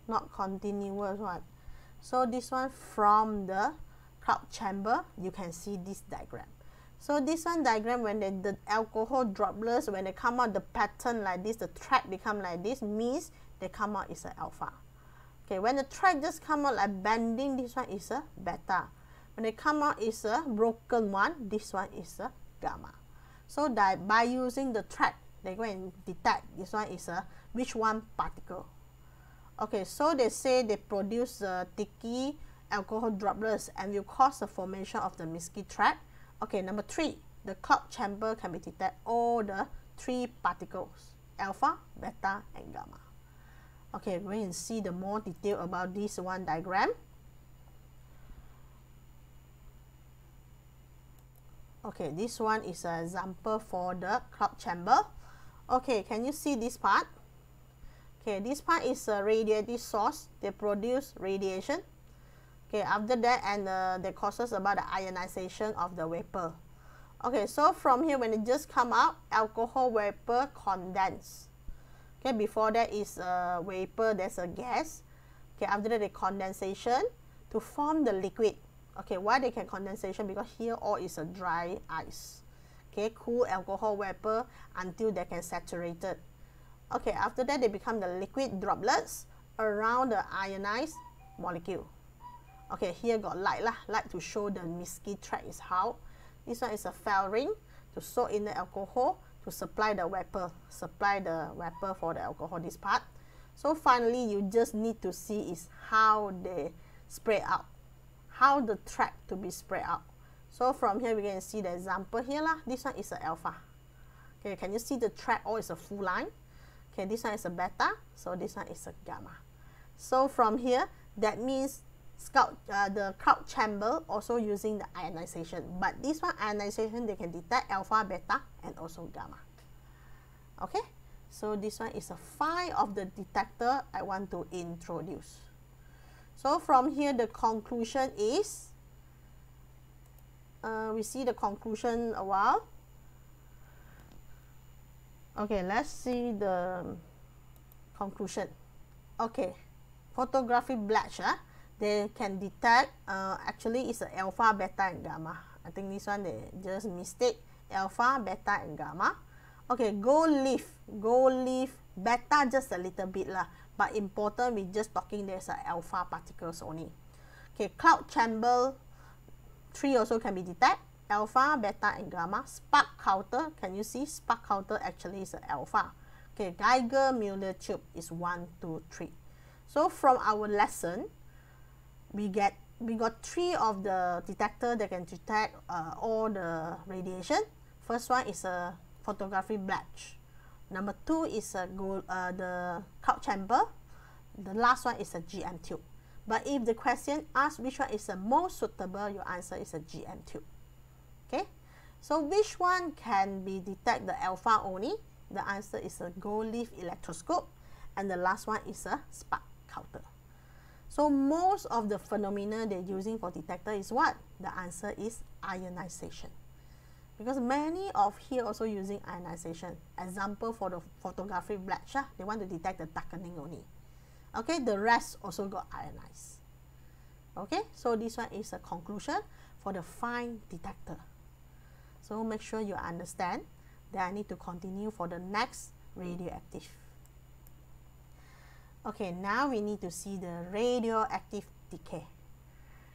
not continuous one. So this one from the cloud chamber, you can see this diagram. So this one diagram, when the, the alcohol droplets, when they come out the pattern like this, the track become like this, means they come out is a alpha. Okay, when the track just come out like bending, this one is a beta. When they come out is a broken one, this one is a gamma. So that by using the track, they go and detect this one is a which one particle. Okay, so they say they produce a sticky alcohol droplets and will cause the formation of the misty trap. Okay, number three, the cloud chamber can be detect all the three particles, alpha, beta, and gamma. Okay, we can see the more detail about this one diagram. Okay, this one is an example for the cloud chamber. Okay, can you see this part? Okay, this part is a radiative source. They produce radiation okay after that and uh, that causes about the ionization of the vapor. Okay so from here when it just come out alcohol vapor condense. Okay before that is a vapor there's a gas. Okay after that the condensation to form the liquid. Okay why they can condensation? Because here all is a dry ice. Okay cool alcohol vapor until they can saturate it okay after that they become the liquid droplets around the ionized molecule okay here got light lah. Light to show the misty track is how. This one is a fell ring to soak in the alcohol to supply the vapor supply the vapor for the alcohol this part. So finally you just need to see is how they spread out how the track to be spread out. So from here we can see the example here lah. This one is a alpha. Okay can you see the track? Oh, All is a full line. Okay this one is a beta. So this one is a gamma. So from here that means scout uh, the cloud chamber also using the ionization. But this one ionization they can detect alpha beta and also gamma. Okay? So this one is a five of the detector I want to introduce. So from here the conclusion is uh, we see the conclusion a while. Okay let's see the conclusion. Okay. Photographic badge uh, they can detect uh, actually it's a alpha, beta, and gamma. I think this one they just mistake alpha, beta, and gamma. Okay, gold leaf, gold leaf, beta just a little bit lah. But important, we just talking there's a alpha particles only. Okay, cloud chamber, three also can be detect. Alpha, beta, and gamma. Spark counter, can you see? Spark counter actually is an alpha. Okay, Geiger Muller tube is 1, 2, 3. So from our lesson, we get we got three of the detector that can detect uh, all the radiation. First one is a photography badge. Number two is a gold, uh, the cloud chamber. The last one is a GM tube. But if the question asks which one is the most suitable, your answer is a GM tube. Okay. So which one can be detect the alpha only? The answer is a gold leaf electroscope and the last one is a spark counter. So most of the phenomena they're using for detector is what? The answer is ionization. Because many of here also using ionization. Example for the photographic badge ah, they want to detect the darkening only. Okay, the rest also got ionized. Okay, so this one is a conclusion for the fine detector. So make sure you understand that I need to continue for the next radioactive. Okay, now we need to see the radioactive decay.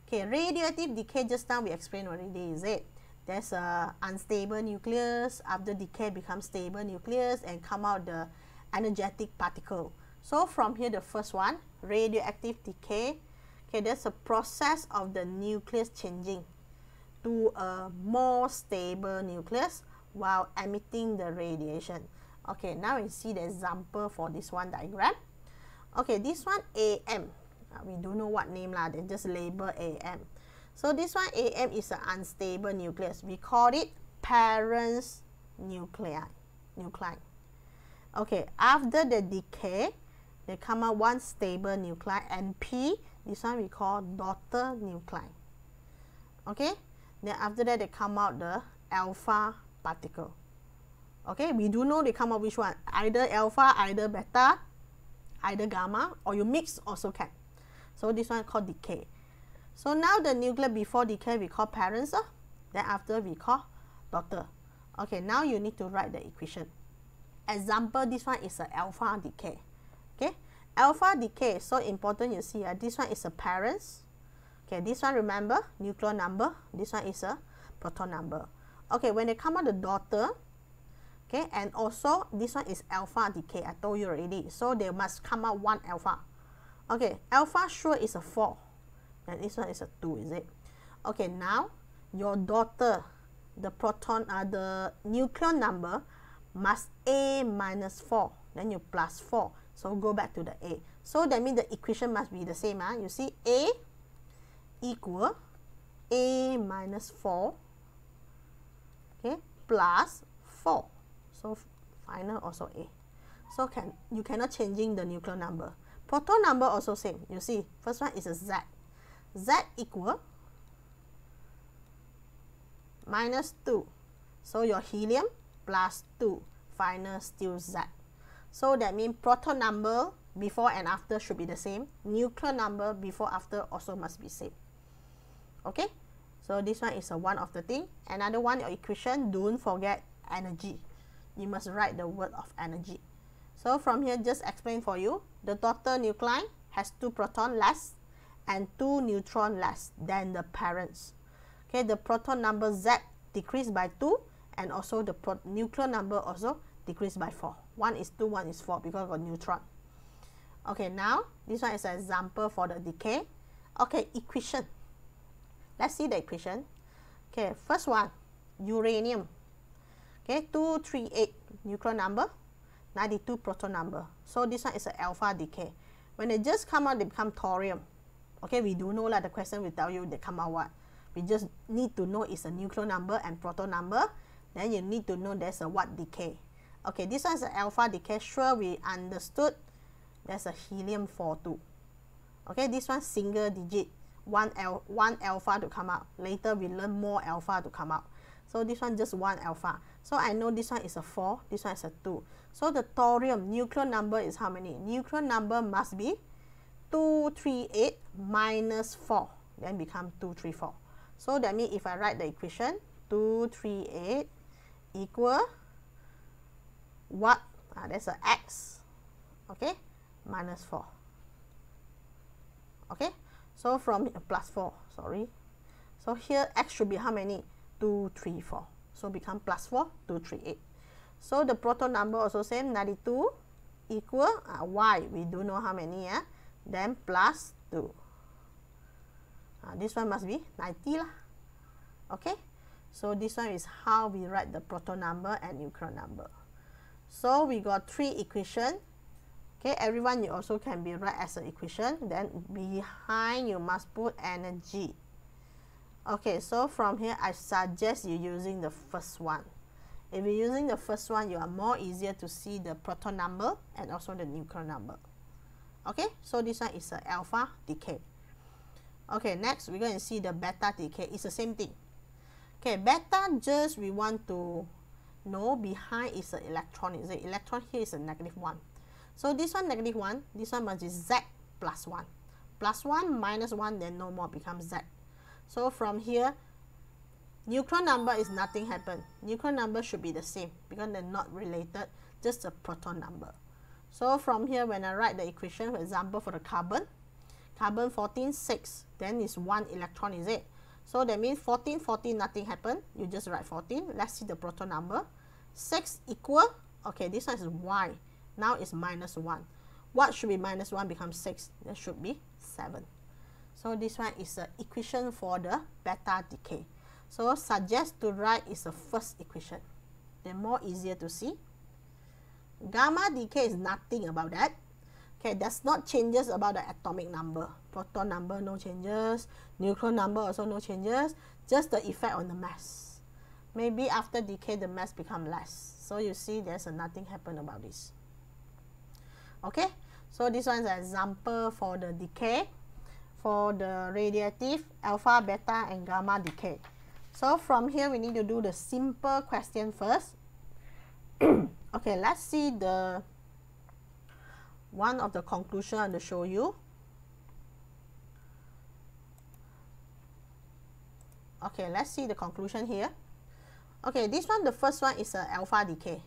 Okay, radioactive decay just now we explained already, is it? There's a unstable nucleus, after decay becomes stable nucleus and come out the energetic particle. So from here, the first one, radioactive decay, okay, there's a process of the nucleus changing to a more stable nucleus while emitting the radiation. Okay, now we see the example for this one diagram. Okay, this one AM. Uh, we don't know what name lah, they just label AM. So this one AM is an unstable nucleus. We call it parents nuclei. nuclei. Okay, after the decay, they come out one stable nuclei and P, this one we call daughter nuclei. Okay, then after that they come out the alpha particle. Okay, we do know they come out which one, either alpha, either beta, either gamma or you mix also can. So this one called decay. So now the nucleus before decay we call parents, uh, then after we call daughter. Okay, now you need to write the equation. Example, this one is a alpha decay. Okay, alpha decay, so important you see, uh, this one is a parents. Okay, this one remember, nucleon number. This one is a proton number. Okay, when they come out the daughter, okay? And also this one is alpha decay. I told you already. So they must come out one alpha. Okay alpha sure is a 4 and this one is a 2 is it? Okay now your daughter the proton uh, the nucleon number must a minus 4 then you plus 4 so go back to the a. So that means the equation must be the same huh? you see a equal a minus 4 okay plus 4 so final also A. So can you cannot changing the nucleon number. Proton number also same. You see, first one is a Z. Z equal minus 2. So your helium plus 2. Final still Z. So that means proton number before and after should be the same. Nucleon number before after also must be same. Okay? So this one is a one of the thing. Another one, your equation, don't forget energy you must write the word of energy. So from here, just explain for you. The daughter nuclei has two proton less and two neutron less than the parents. Okay, the proton number Z decreased by 2 and also the nucleon number also decreased by 4. One is 2, one is 4 because of neutron. Okay, now this one is an example for the decay. Okay, equation. Let's see the equation. Okay, first one, uranium Okay, 238 nucleon number, 92 proton number. So this one is an alpha decay. When they just come out, they become thorium. Okay, we do know like the question will tell you they come out what. We just need to know it's a nucleon number and proton number. Then you need to know there's a what decay. Okay, this one is an alpha decay. Sure, we understood there's a helium 42. Okay, this one single digit, one, al one alpha to come out. Later we learn more alpha to come out. So this one just one alpha. So I know this one is a 4, this one is a 2. So the thorium nucleon number is how many? Nucleon number must be 238 minus 4. Then become 234. So that means if I write the equation, 238 equal what? Ah, that's a x. Okay? Minus 4. Okay? So from plus 4, sorry. So here x should be how many? 2, 3, 4. So become plus 4, 2, 3, 8. So the proton number also same, 92 equal uh, y. We do know how many, yeah? Then plus 2. Uh, this one must be 90 lah. Okay? So this one is how we write the proton number and neutron number. So we got three equation. Okay, everyone you also can be write as an equation. Then behind you must put energy. Okay, so from here, I suggest you using the first one. If you're using the first one, you are more easier to see the proton number and also the neutron number. Okay, so this one is a alpha decay. Okay, next we're going to see the beta decay. It's the same thing. Okay, beta just we want to know behind is an electron. Is the electron here is a negative 1. So this one negative 1, this one must be z plus 1. Plus 1 minus 1, then no more becomes z. So from here, neutron number is nothing happened. Neutron number should be the same because they're not related, just the proton number. So from here, when I write the equation, for example, for the carbon, carbon 14, 6, then is 1 electron, is it? So that means 14, 14, nothing happened. You just write 14. Let's see the proton number. 6 equal, okay, this one is y. Now it's minus 1. What should be minus 1 becomes 6? That should be 7. So this one is the equation for the beta decay. So suggest to write is the first equation. They're more easier to see. Gamma decay is nothing about that. Okay, that's not changes about the atomic number. Proton number, no changes. Neutron number, also no changes. Just the effect on the mass. Maybe after decay, the mass become less. So you see there's nothing happen about this. Okay, so this one is an example for the decay for the radiative alpha, beta, and gamma decay. So from here, we need to do the simple question first. [COUGHS] okay, let's see the one of the conclusion I'm to show you. Okay, let's see the conclusion here. Okay, this one, the first one is a alpha decay.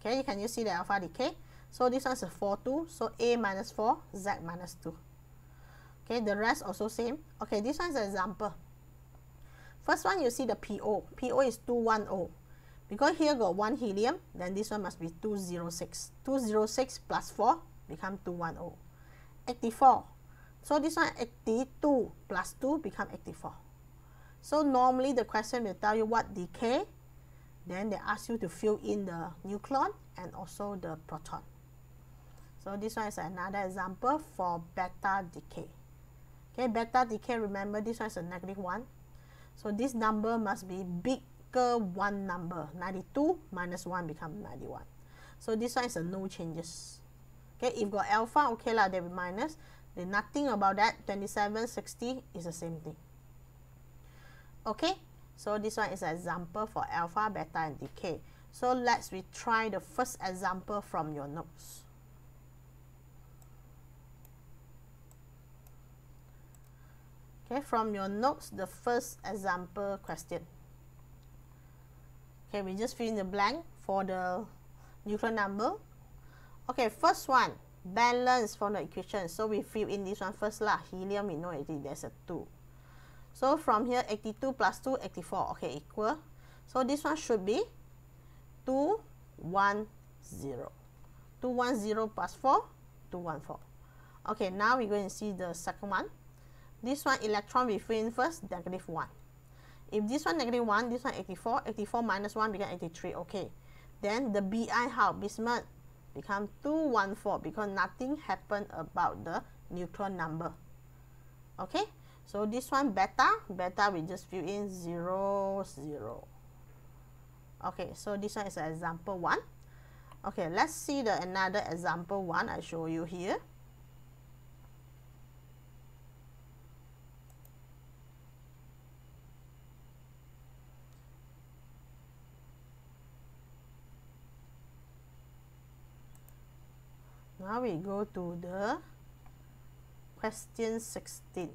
Okay, you can you see the alpha decay? So this one is a 4, 2. So A minus 4, Z minus 2. Okay, the rest also same. Okay, this one is an example. First one, you see the PO. PO is 210. Because here got 1 helium, then this one must be 206. 206 plus 4 become 210. 84. So this one 82 plus 2 become 84. So normally the question will tell you what decay. Then they ask you to fill in the nucleon and also the proton. So this one is another example for beta decay. Okay, beta decay, remember this one is a negative 1. So this number must be bigger one number. 92 minus 1 become 91. So this one is a no changes. Okay, if got alpha, okay lah, there will be minus. Then nothing about that. 27, 60 is the same thing. Okay, so this one is an example for alpha, beta, and decay. So let's retry the first example from your notes. Okay, from your notes, the first example question. Okay, we just fill in the blank for the neutron number. Okay, first one, balance from the equation. So we fill in this one first lah. Helium, we know already there's a 2. So from here, 82 plus 2, 84. Okay, equal. So this one should be 2, 1, 0. 2, 1, 0 plus 4, 2, 1, 4. Okay, now we're going to see the second one. This one electron we fill in first, negative 1. If this one negative 1, this one 84, 84 minus 1 become 83. Okay. Then the BI how? Bismuth become 214 because nothing happened about the neutron number. Okay. So this one beta, beta we just fill in 0, 0. Okay, so this one is example 1. Okay, let's see the another example 1 I show you here. Now we go to the question 16.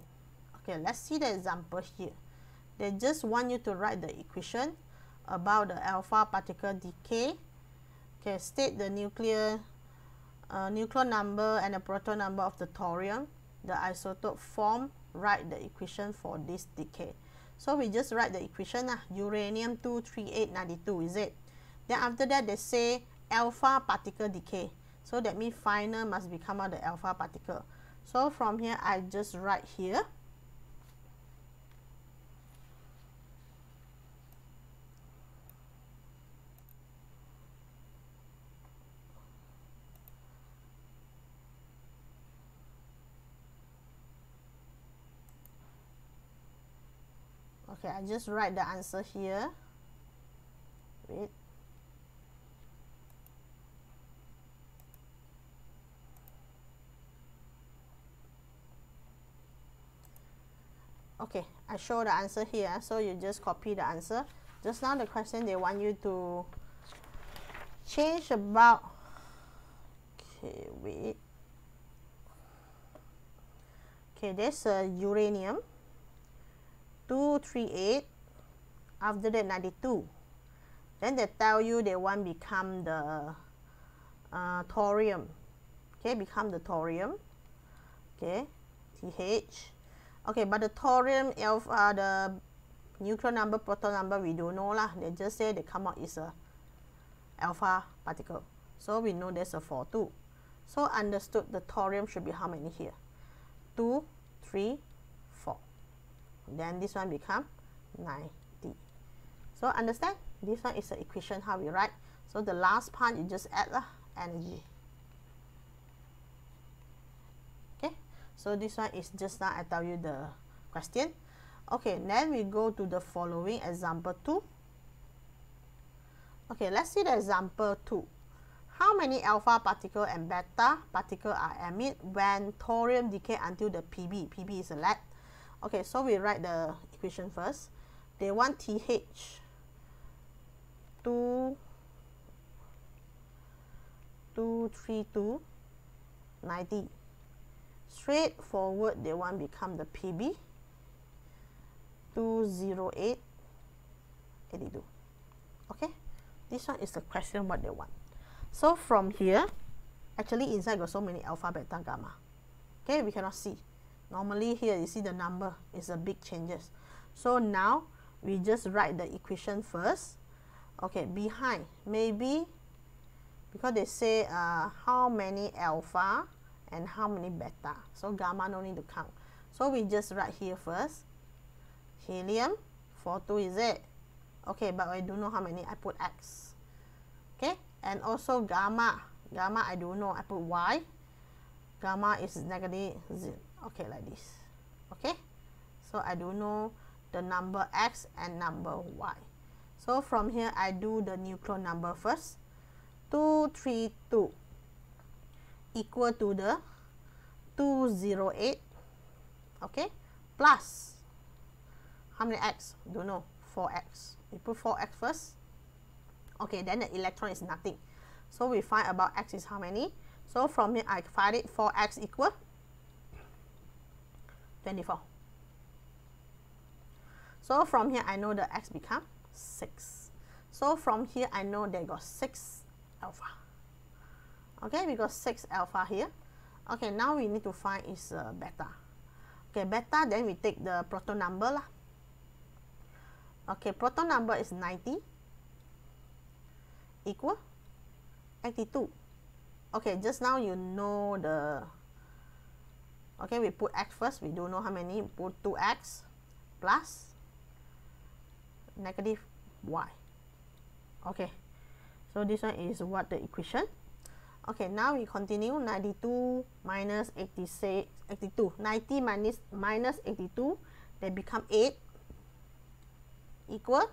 Okay, let's see the example here. They just want you to write the equation about the alpha particle decay. Okay, state the nuclear uh, nucleon number and the proton number of the thorium, the isotope form, write the equation for this decay. So we just write the equation, uh, uranium 23892, is it? Then after that, they say alpha particle decay. So that means final must become out the alpha particle. So from here, I just write here. okay I just write the answer here wait okay I show the answer here. So you just copy the answer. Just now the question they want you to change about okay wait. Okay there's a uranium 238 after that 92 then they tell you they want become the uh, thorium. Okay become the thorium. Okay th okay but the thorium alpha uh, the neutron number proton number we don't know lah. They just say they come out is a alpha particle. So we know there's a 4 2 so understood the thorium should be how many here? 2 3 4 then this one become 90 so understand? This one is the equation how we write. So the last part you just add the energy So this one is just now I tell you the question. Okay, then we go to the following example 2. Okay, let's see the example 2. How many alpha particle and beta particle are emitted when thorium decay until the Pb? Pb is a lead. Okay, so we write the equation first. They want TH 2 232 90 straightforward they want become the PB 208 82 okay? This one is the question what they want. So from here actually inside got so many alpha beta gamma. Okay? We cannot see. Normally here you see the number is a big changes. So now we just write the equation first. Okay? Behind maybe because they say uh, how many alpha and how many beta. So gamma no need to count. So we just write here first. Helium, 42 is it? Okay, but I don't know how many. I put X. Okay, and also gamma. Gamma, I don't know. I put Y. Gamma is negative Z. Okay, like this. Okay, so I don't know the number X and number Y. So from here, I do the nucleon number first. 232 equal to the 208 okay? Plus how many x? Don't know 4x we put 4x first. Okay then the electron is nothing. So we find about x is how many? So from here I find it 4x equal 24 so from here I know the x become 6 so from here I know they got 6 alpha okay we got 6 alpha here. Okay now we need to find is uh, beta. Okay beta then we take the proton number lah. Okay proton number is 90 equal 82 okay just now you know the okay we put x first. We don't know how many. Put 2x plus negative y. Okay so this one is what the equation Okay, now we continue 92 minus 86, 82. 90 minus, minus 82, they become 8 equal.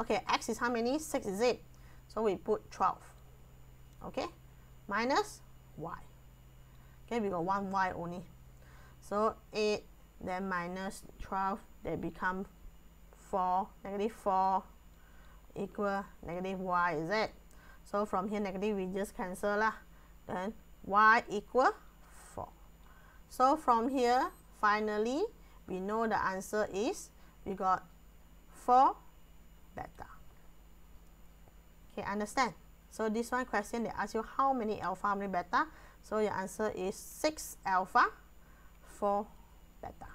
Okay, x is how many? 6 is it? So we put 12. Okay, minus y. Okay, we got one y only. So 8, then minus 12, they become 4, negative 4 equal negative y, is it? So from here, negative, we just cancel lah then y equal 4. So from here, finally, we know the answer is we got 4 beta. Okay, understand? So this one question, they ask you how many alpha, how many beta. So your answer is 6 alpha, 4 beta.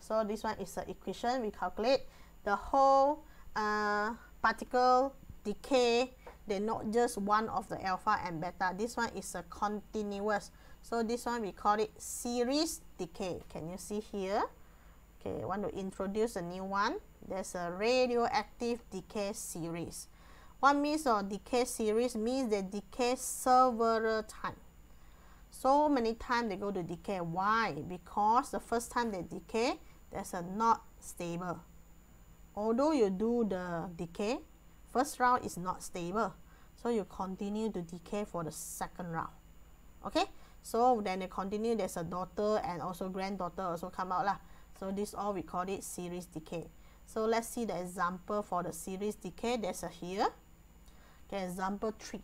So this one is the equation. We calculate the whole uh, particle decay they're not just one of the alpha and beta. This one is a continuous. So this one we call it series decay. Can you see here? Okay want to introduce a new one. There's a radioactive decay series. What means of decay series means they decay several times so many times they go to decay. Why? Because the first time they decay there's a not stable. Although you do the decay first round is not stable. So you continue to decay for the second round. Okay? So then they continue there's a daughter and also granddaughter also come out lah. So this all we call it series decay. So let's see the example for the series decay. There's a here. Okay example 3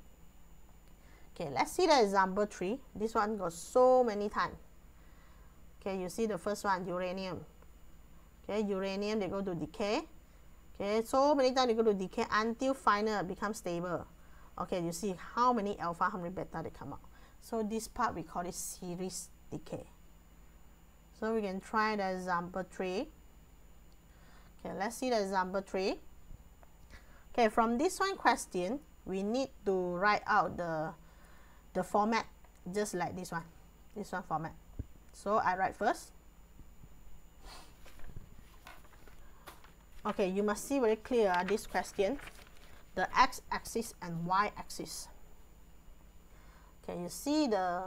okay let's see the example 3 this one got so many times okay you see the first one uranium. Okay uranium they go to decay okay so many times they go to decay until final become stable. Okay you see how many alpha how many beta they come out. So this part we call it series decay. So we can try the example 3 okay let's see the example 3 okay from this one question we need to write out the the format just like this one. This one format. So I write first okay you must see very clear uh, this question. The x-axis and y-axis okay you see the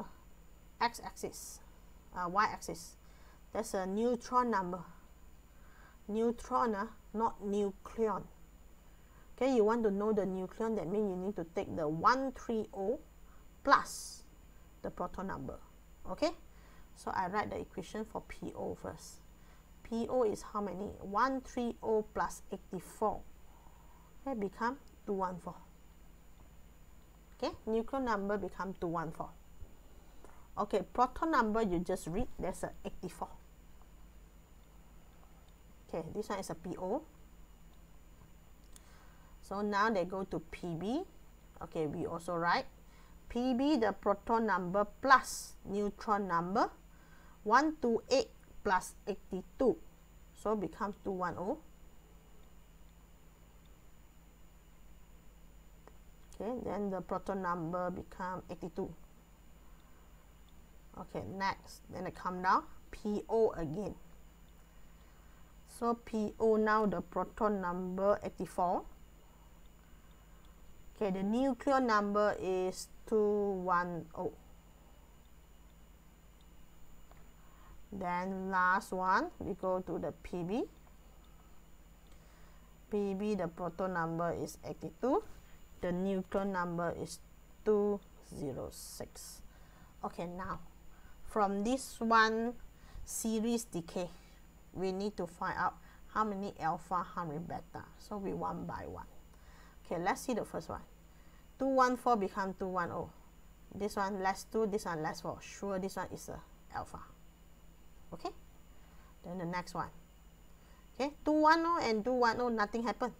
x-axis uh, y-axis that's a neutron number. Neutron uh, not nucleon. Okay you want to know the nucleon that means you need to take the 130 plus the proton number. Okay? So I write the equation for PO first PO is how many? 130 plus 84 okay become 214 okay nucleon number become 214 okay proton number you just read there's a 84 okay this one is a PO so now they go to PB okay we also write PB the proton number plus neutron number 128 plus 82 so becomes 210 okay then the proton number become 82 okay next. Then it come down. PO again. So PO now the proton number 84 okay the nucleon number is 210 then last one we go to the PB PB the proton number is 82 the neutron number is 206 okay now from this one series decay we need to find out how many alpha how many beta. So we one by one. Okay let's see the first one. 214 become 210 this one less 2 this one less 4 sure this one is a alpha okay? Then the next one. Okay 210 and 210 nothing happened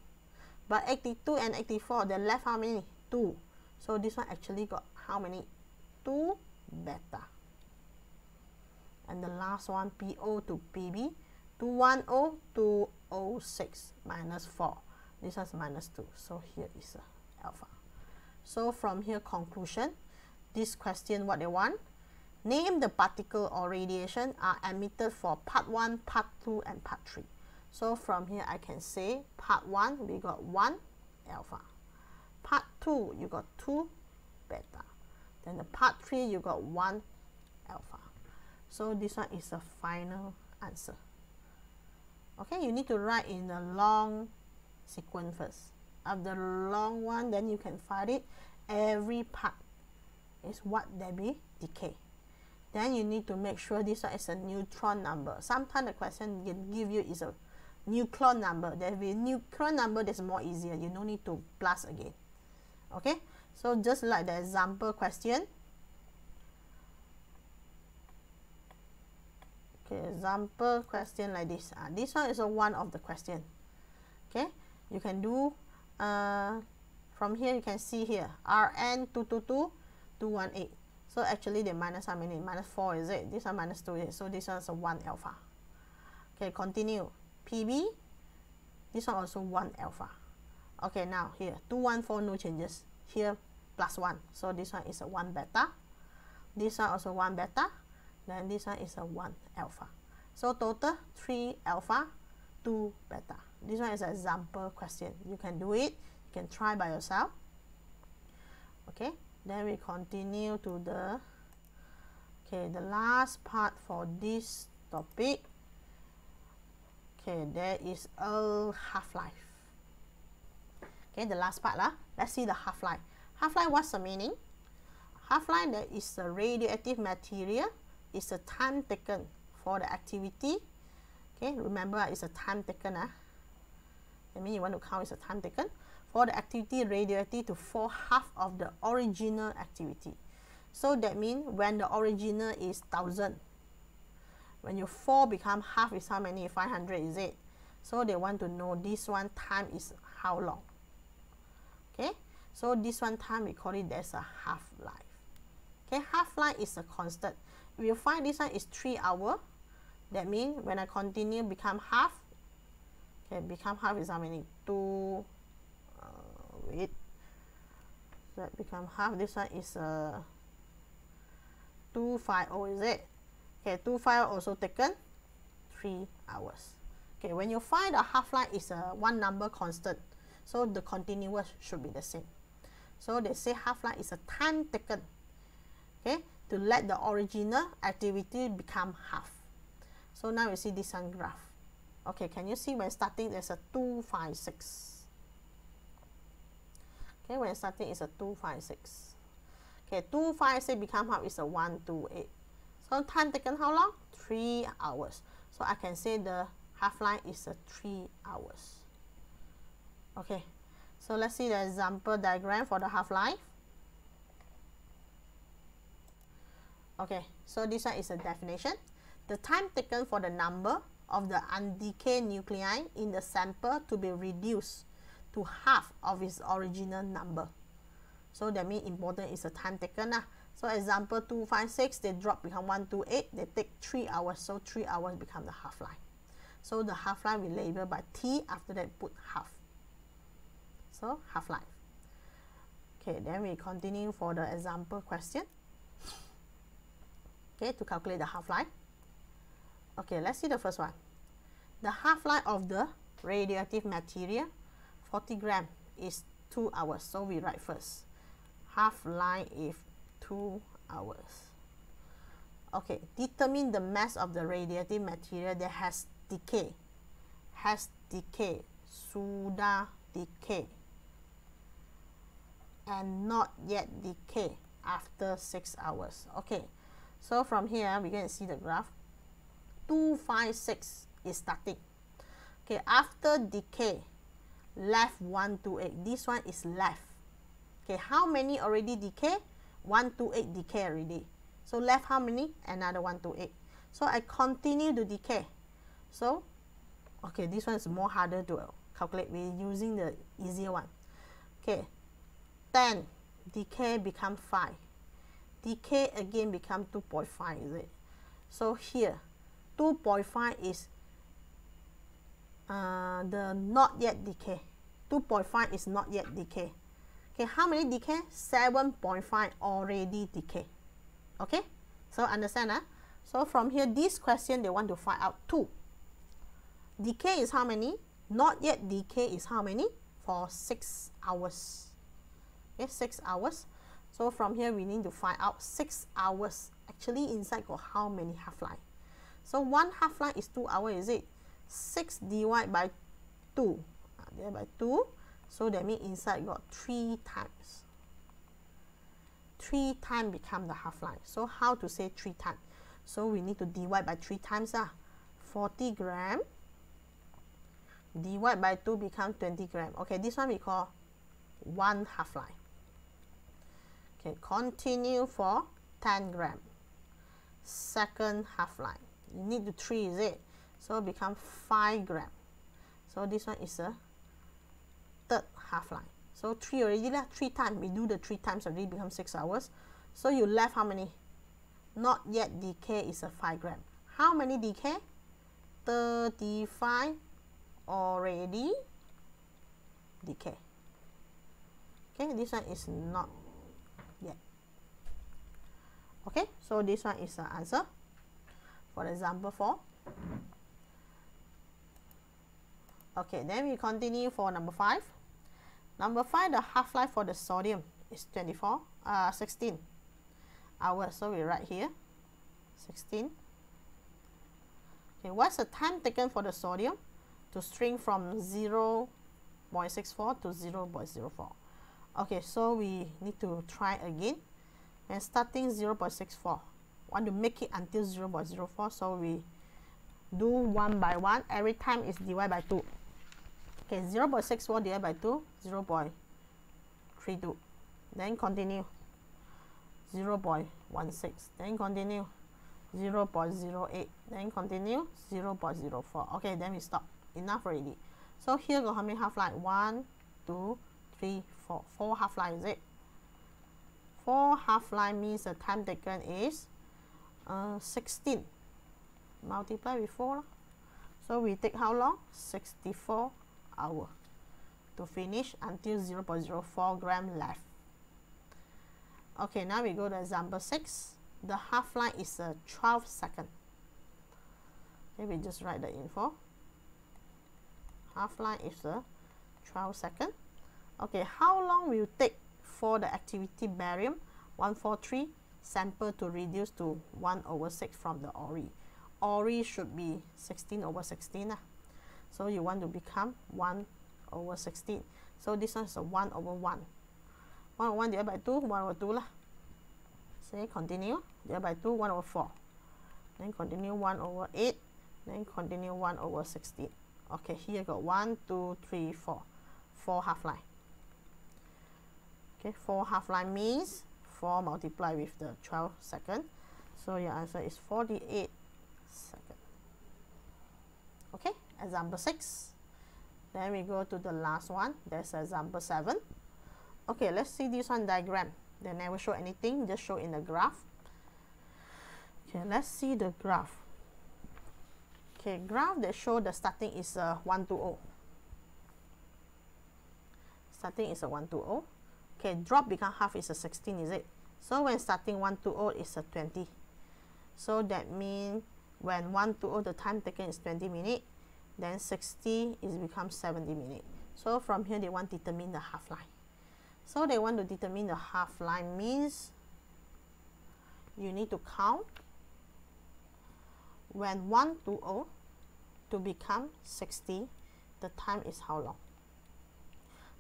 but 82 and 84 the left how many? 2 so this one actually got how many? 2 beta. And the last one PO to PB 210 206 minus 4 this one's minus 2 so here is a alpha. So from here conclusion. This question what they want name the particle or radiation are emitted for part 1 part 2 and part 3 so from here I can say part 1 we got 1 alpha. Part 2 you got 2 beta. Then the part 3 you got 1 alpha. So this one is the final answer. Okay, you need to write in the long sequence first. After the long one, then you can find it. Every part is what there be decay. Then you need to make sure this one is a neutron number. Sometimes the question can give you is a nucleon number. There will be nucleon number that's more easier. You no need to plus again. Okay? So just like the example question. Okay example question like this. Uh, this one is a one of the question. Okay? You can do uh, from here you can see here. Rn 222 218 so actually they minus how many minus 4 is it? This one minus 2 is it? so this one is a 1 alpha. Okay continue. PB this one also 1 alpha. Okay now here 214 no changes. Here plus 1 so this one is a 1 beta. This one also 1 beta. Then this one is a 1 alpha. So total 3 alpha 2 beta. This one is an example question. You can do it. You can try by yourself. Okay then we continue to the okay the last part for this topic. Okay there is a half-life. Okay the last part lah. Let's see the half-life. Half-life what's the meaning? Half-life that is a radioactive material. Is the time taken for the activity. Okay remember it's a time taken ah. That means you want to count as a time taken for the activity radioactive to fall half of the original activity. So that means when the original is 1000 when you 4 become half is how many? 500 is it? So they want to know this one time is how long. Okay? So this one time we call it as a half-life okay? Half-life is a constant. You find this one is 3 hour that means when I continue become half okay become half is how many? 2 uh, wait that become half. This one is a uh, 250 is it? Okay 250 also taken 3 hours. Okay when you find the half-life is a one number constant. So the continuous should be the same. So they say half-life is a time taken okay to let the original activity become half. So now you see this one graph. Okay can you see when starting there's a 256 okay when starting is a 256 okay 256 become half is a 128 so time taken how long? 3 hours. So I can say the half-life is a 3 hours. Okay so let's see the example diagram for the half-life okay so this one is a definition. The time taken for the number of the undecayed nuclei in the sample to be reduced to half of its original number. So that means important is the time taken lah. so example 256 they drop become 128 they take 3 hours. So 3 hours become the half-life so the half-life we label by t. After that put half. So half-life okay then we continue for the example question. Okay to calculate the half-life okay let's see the first one. The half-life of the radioactive material 40 gram is 2 hours. So we write first. Half line is 2 hours. Okay determine the mass of the radioactive material that has decay. Has decay. Sudah decay. And not yet decay after 6 hours. Okay so from here we can see the graph. 256 is starting okay after decay left 128 this one is left. Okay how many already decay? 128 decay already. So left how many? Another 128 so I continue to decay. So okay this one is more harder to calculate. We're using the easier one. Okay 10 decay become 5 decay again become 2.5 is it? So here 2.5 is uh, the not yet decay. 2.5 is not yet decay. Okay how many decay? 7.5 already decay. Okay? So understand ah? So from here this question they want to find out 2 decay is how many? Not yet decay is how many? For 6 hours. Okay 6 hours. So from here we need to find out 6 hours. Actually inside got how many half-life? So one half-life is 2 hours is it 6 divided by 2 uh, divided by 2 so that means inside got 3 times. 3 times become the half-life so how to say 3 times? So we need to divide by 3 times ah. 40 gram divide by 2 become 20 gram. Okay this one we call 1 half-life okay continue for 10 gram. Second half-life you need to 3 is it so become 5 gram. So this one is a third half line. So 3 already lah. 3 times we do the 3 times already. Become 6 hours. So you left how many? Not yet decay is a 5 gram. How many decay? 35 already decay. Okay this one is not yet. Okay so this one is the answer. For example 4 okay then we continue for number 5 number 5 the half-life for the sodium is 24 uh 16 hours so we write here 16 okay what's the time taken for the sodium to string from 0 0.64 to 0 0.04 okay so we need to try again. And starting 0 0.64 want to make it until 0 0.04 so we do one by one. Every time is divided by 2 okay 0 0.64 divided by 2 0 0.32 then continue. 0 0.16 then continue. 0 0.08 then continue. 0 0.04 okay then we stop. Enough already. So here got how many half line? One two three four. Four half line is it? Four half line means the time taken is uh, 16 multiply with 4 so we take how long? 64 hour to finish until 0 0.04 gram left. Okay now we go to example 6 the half line is a 12 second. Okay we just write the info. Half line is a 12 second. Okay how long will take for the activity barium 143 sample to reduce to 1 over 6 from the ORI? ORI should be 16 over 16 ah. So you want to become 1 over 16 so this one is a 1 over 1 1 over 1 divided by 2 1 over 2 lah. Say continue. Divided by 2 1 over 4 then continue 1 over 8 then continue 1 over 16 okay here got 1 2 3 4 4 half line. Okay 4 half line means 4 multiply with the 12 second. So your answer is 48 second. Okay example 6 then we go to the last one. There's example 7 okay let's see this one diagram. They never show anything just show in the graph. Okay let's see the graph. Okay graph that show the starting is uh, a 120 starting is a 120 okay drop become half is a 16 is it? So when starting 120 is a 20 so that means when 120 the time taken is 20 minutes then 60 is become 70 minutes so from here they want to determine the half line. So they want to determine the half line means you need to count when 120 to become 60 the time is how long?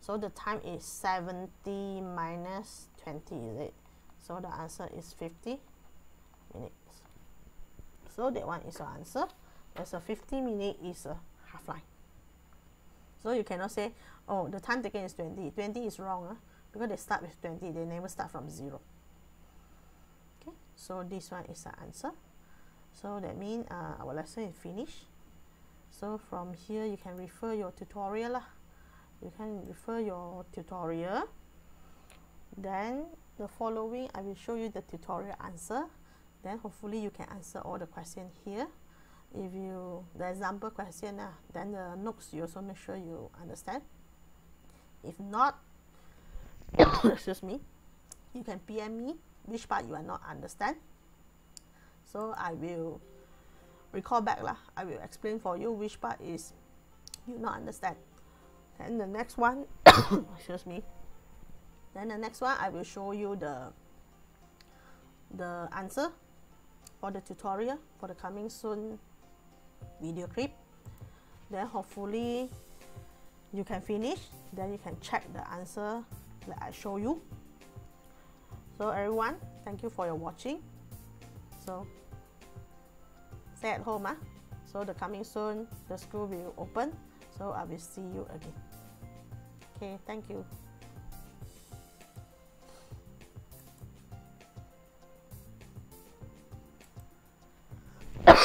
So the time is 70 minus 20 is it? So the answer is 50 minutes. So that one is your answer there's a 50 minute is a half line so you cannot say oh the time taken is 20 20 is wrong huh? because they start with 20 they never start from 0 okay so this one is the answer. So that means uh, our lesson is finished. So from here you can refer your tutorial lah you can refer your tutorial. Then the following I will show you the tutorial answer. Then hopefully you can answer all the questions here if you the example question uh, then the notes you also make sure you understand. If not [COUGHS] excuse me you can PM me which part you are not understand. So I will recall back lah. I will explain for you which part is you not understand. Then the next one [COUGHS] excuse me. Then the next one I will show you the the answer for the tutorial for the coming soon video clip. Then hopefully you can finish then you can check the answer that I show you. So everyone thank you for your watching. So stay at home ah. so the coming soon the school will open. So I will see you again. Okay thank you.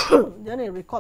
[COUGHS] Then it record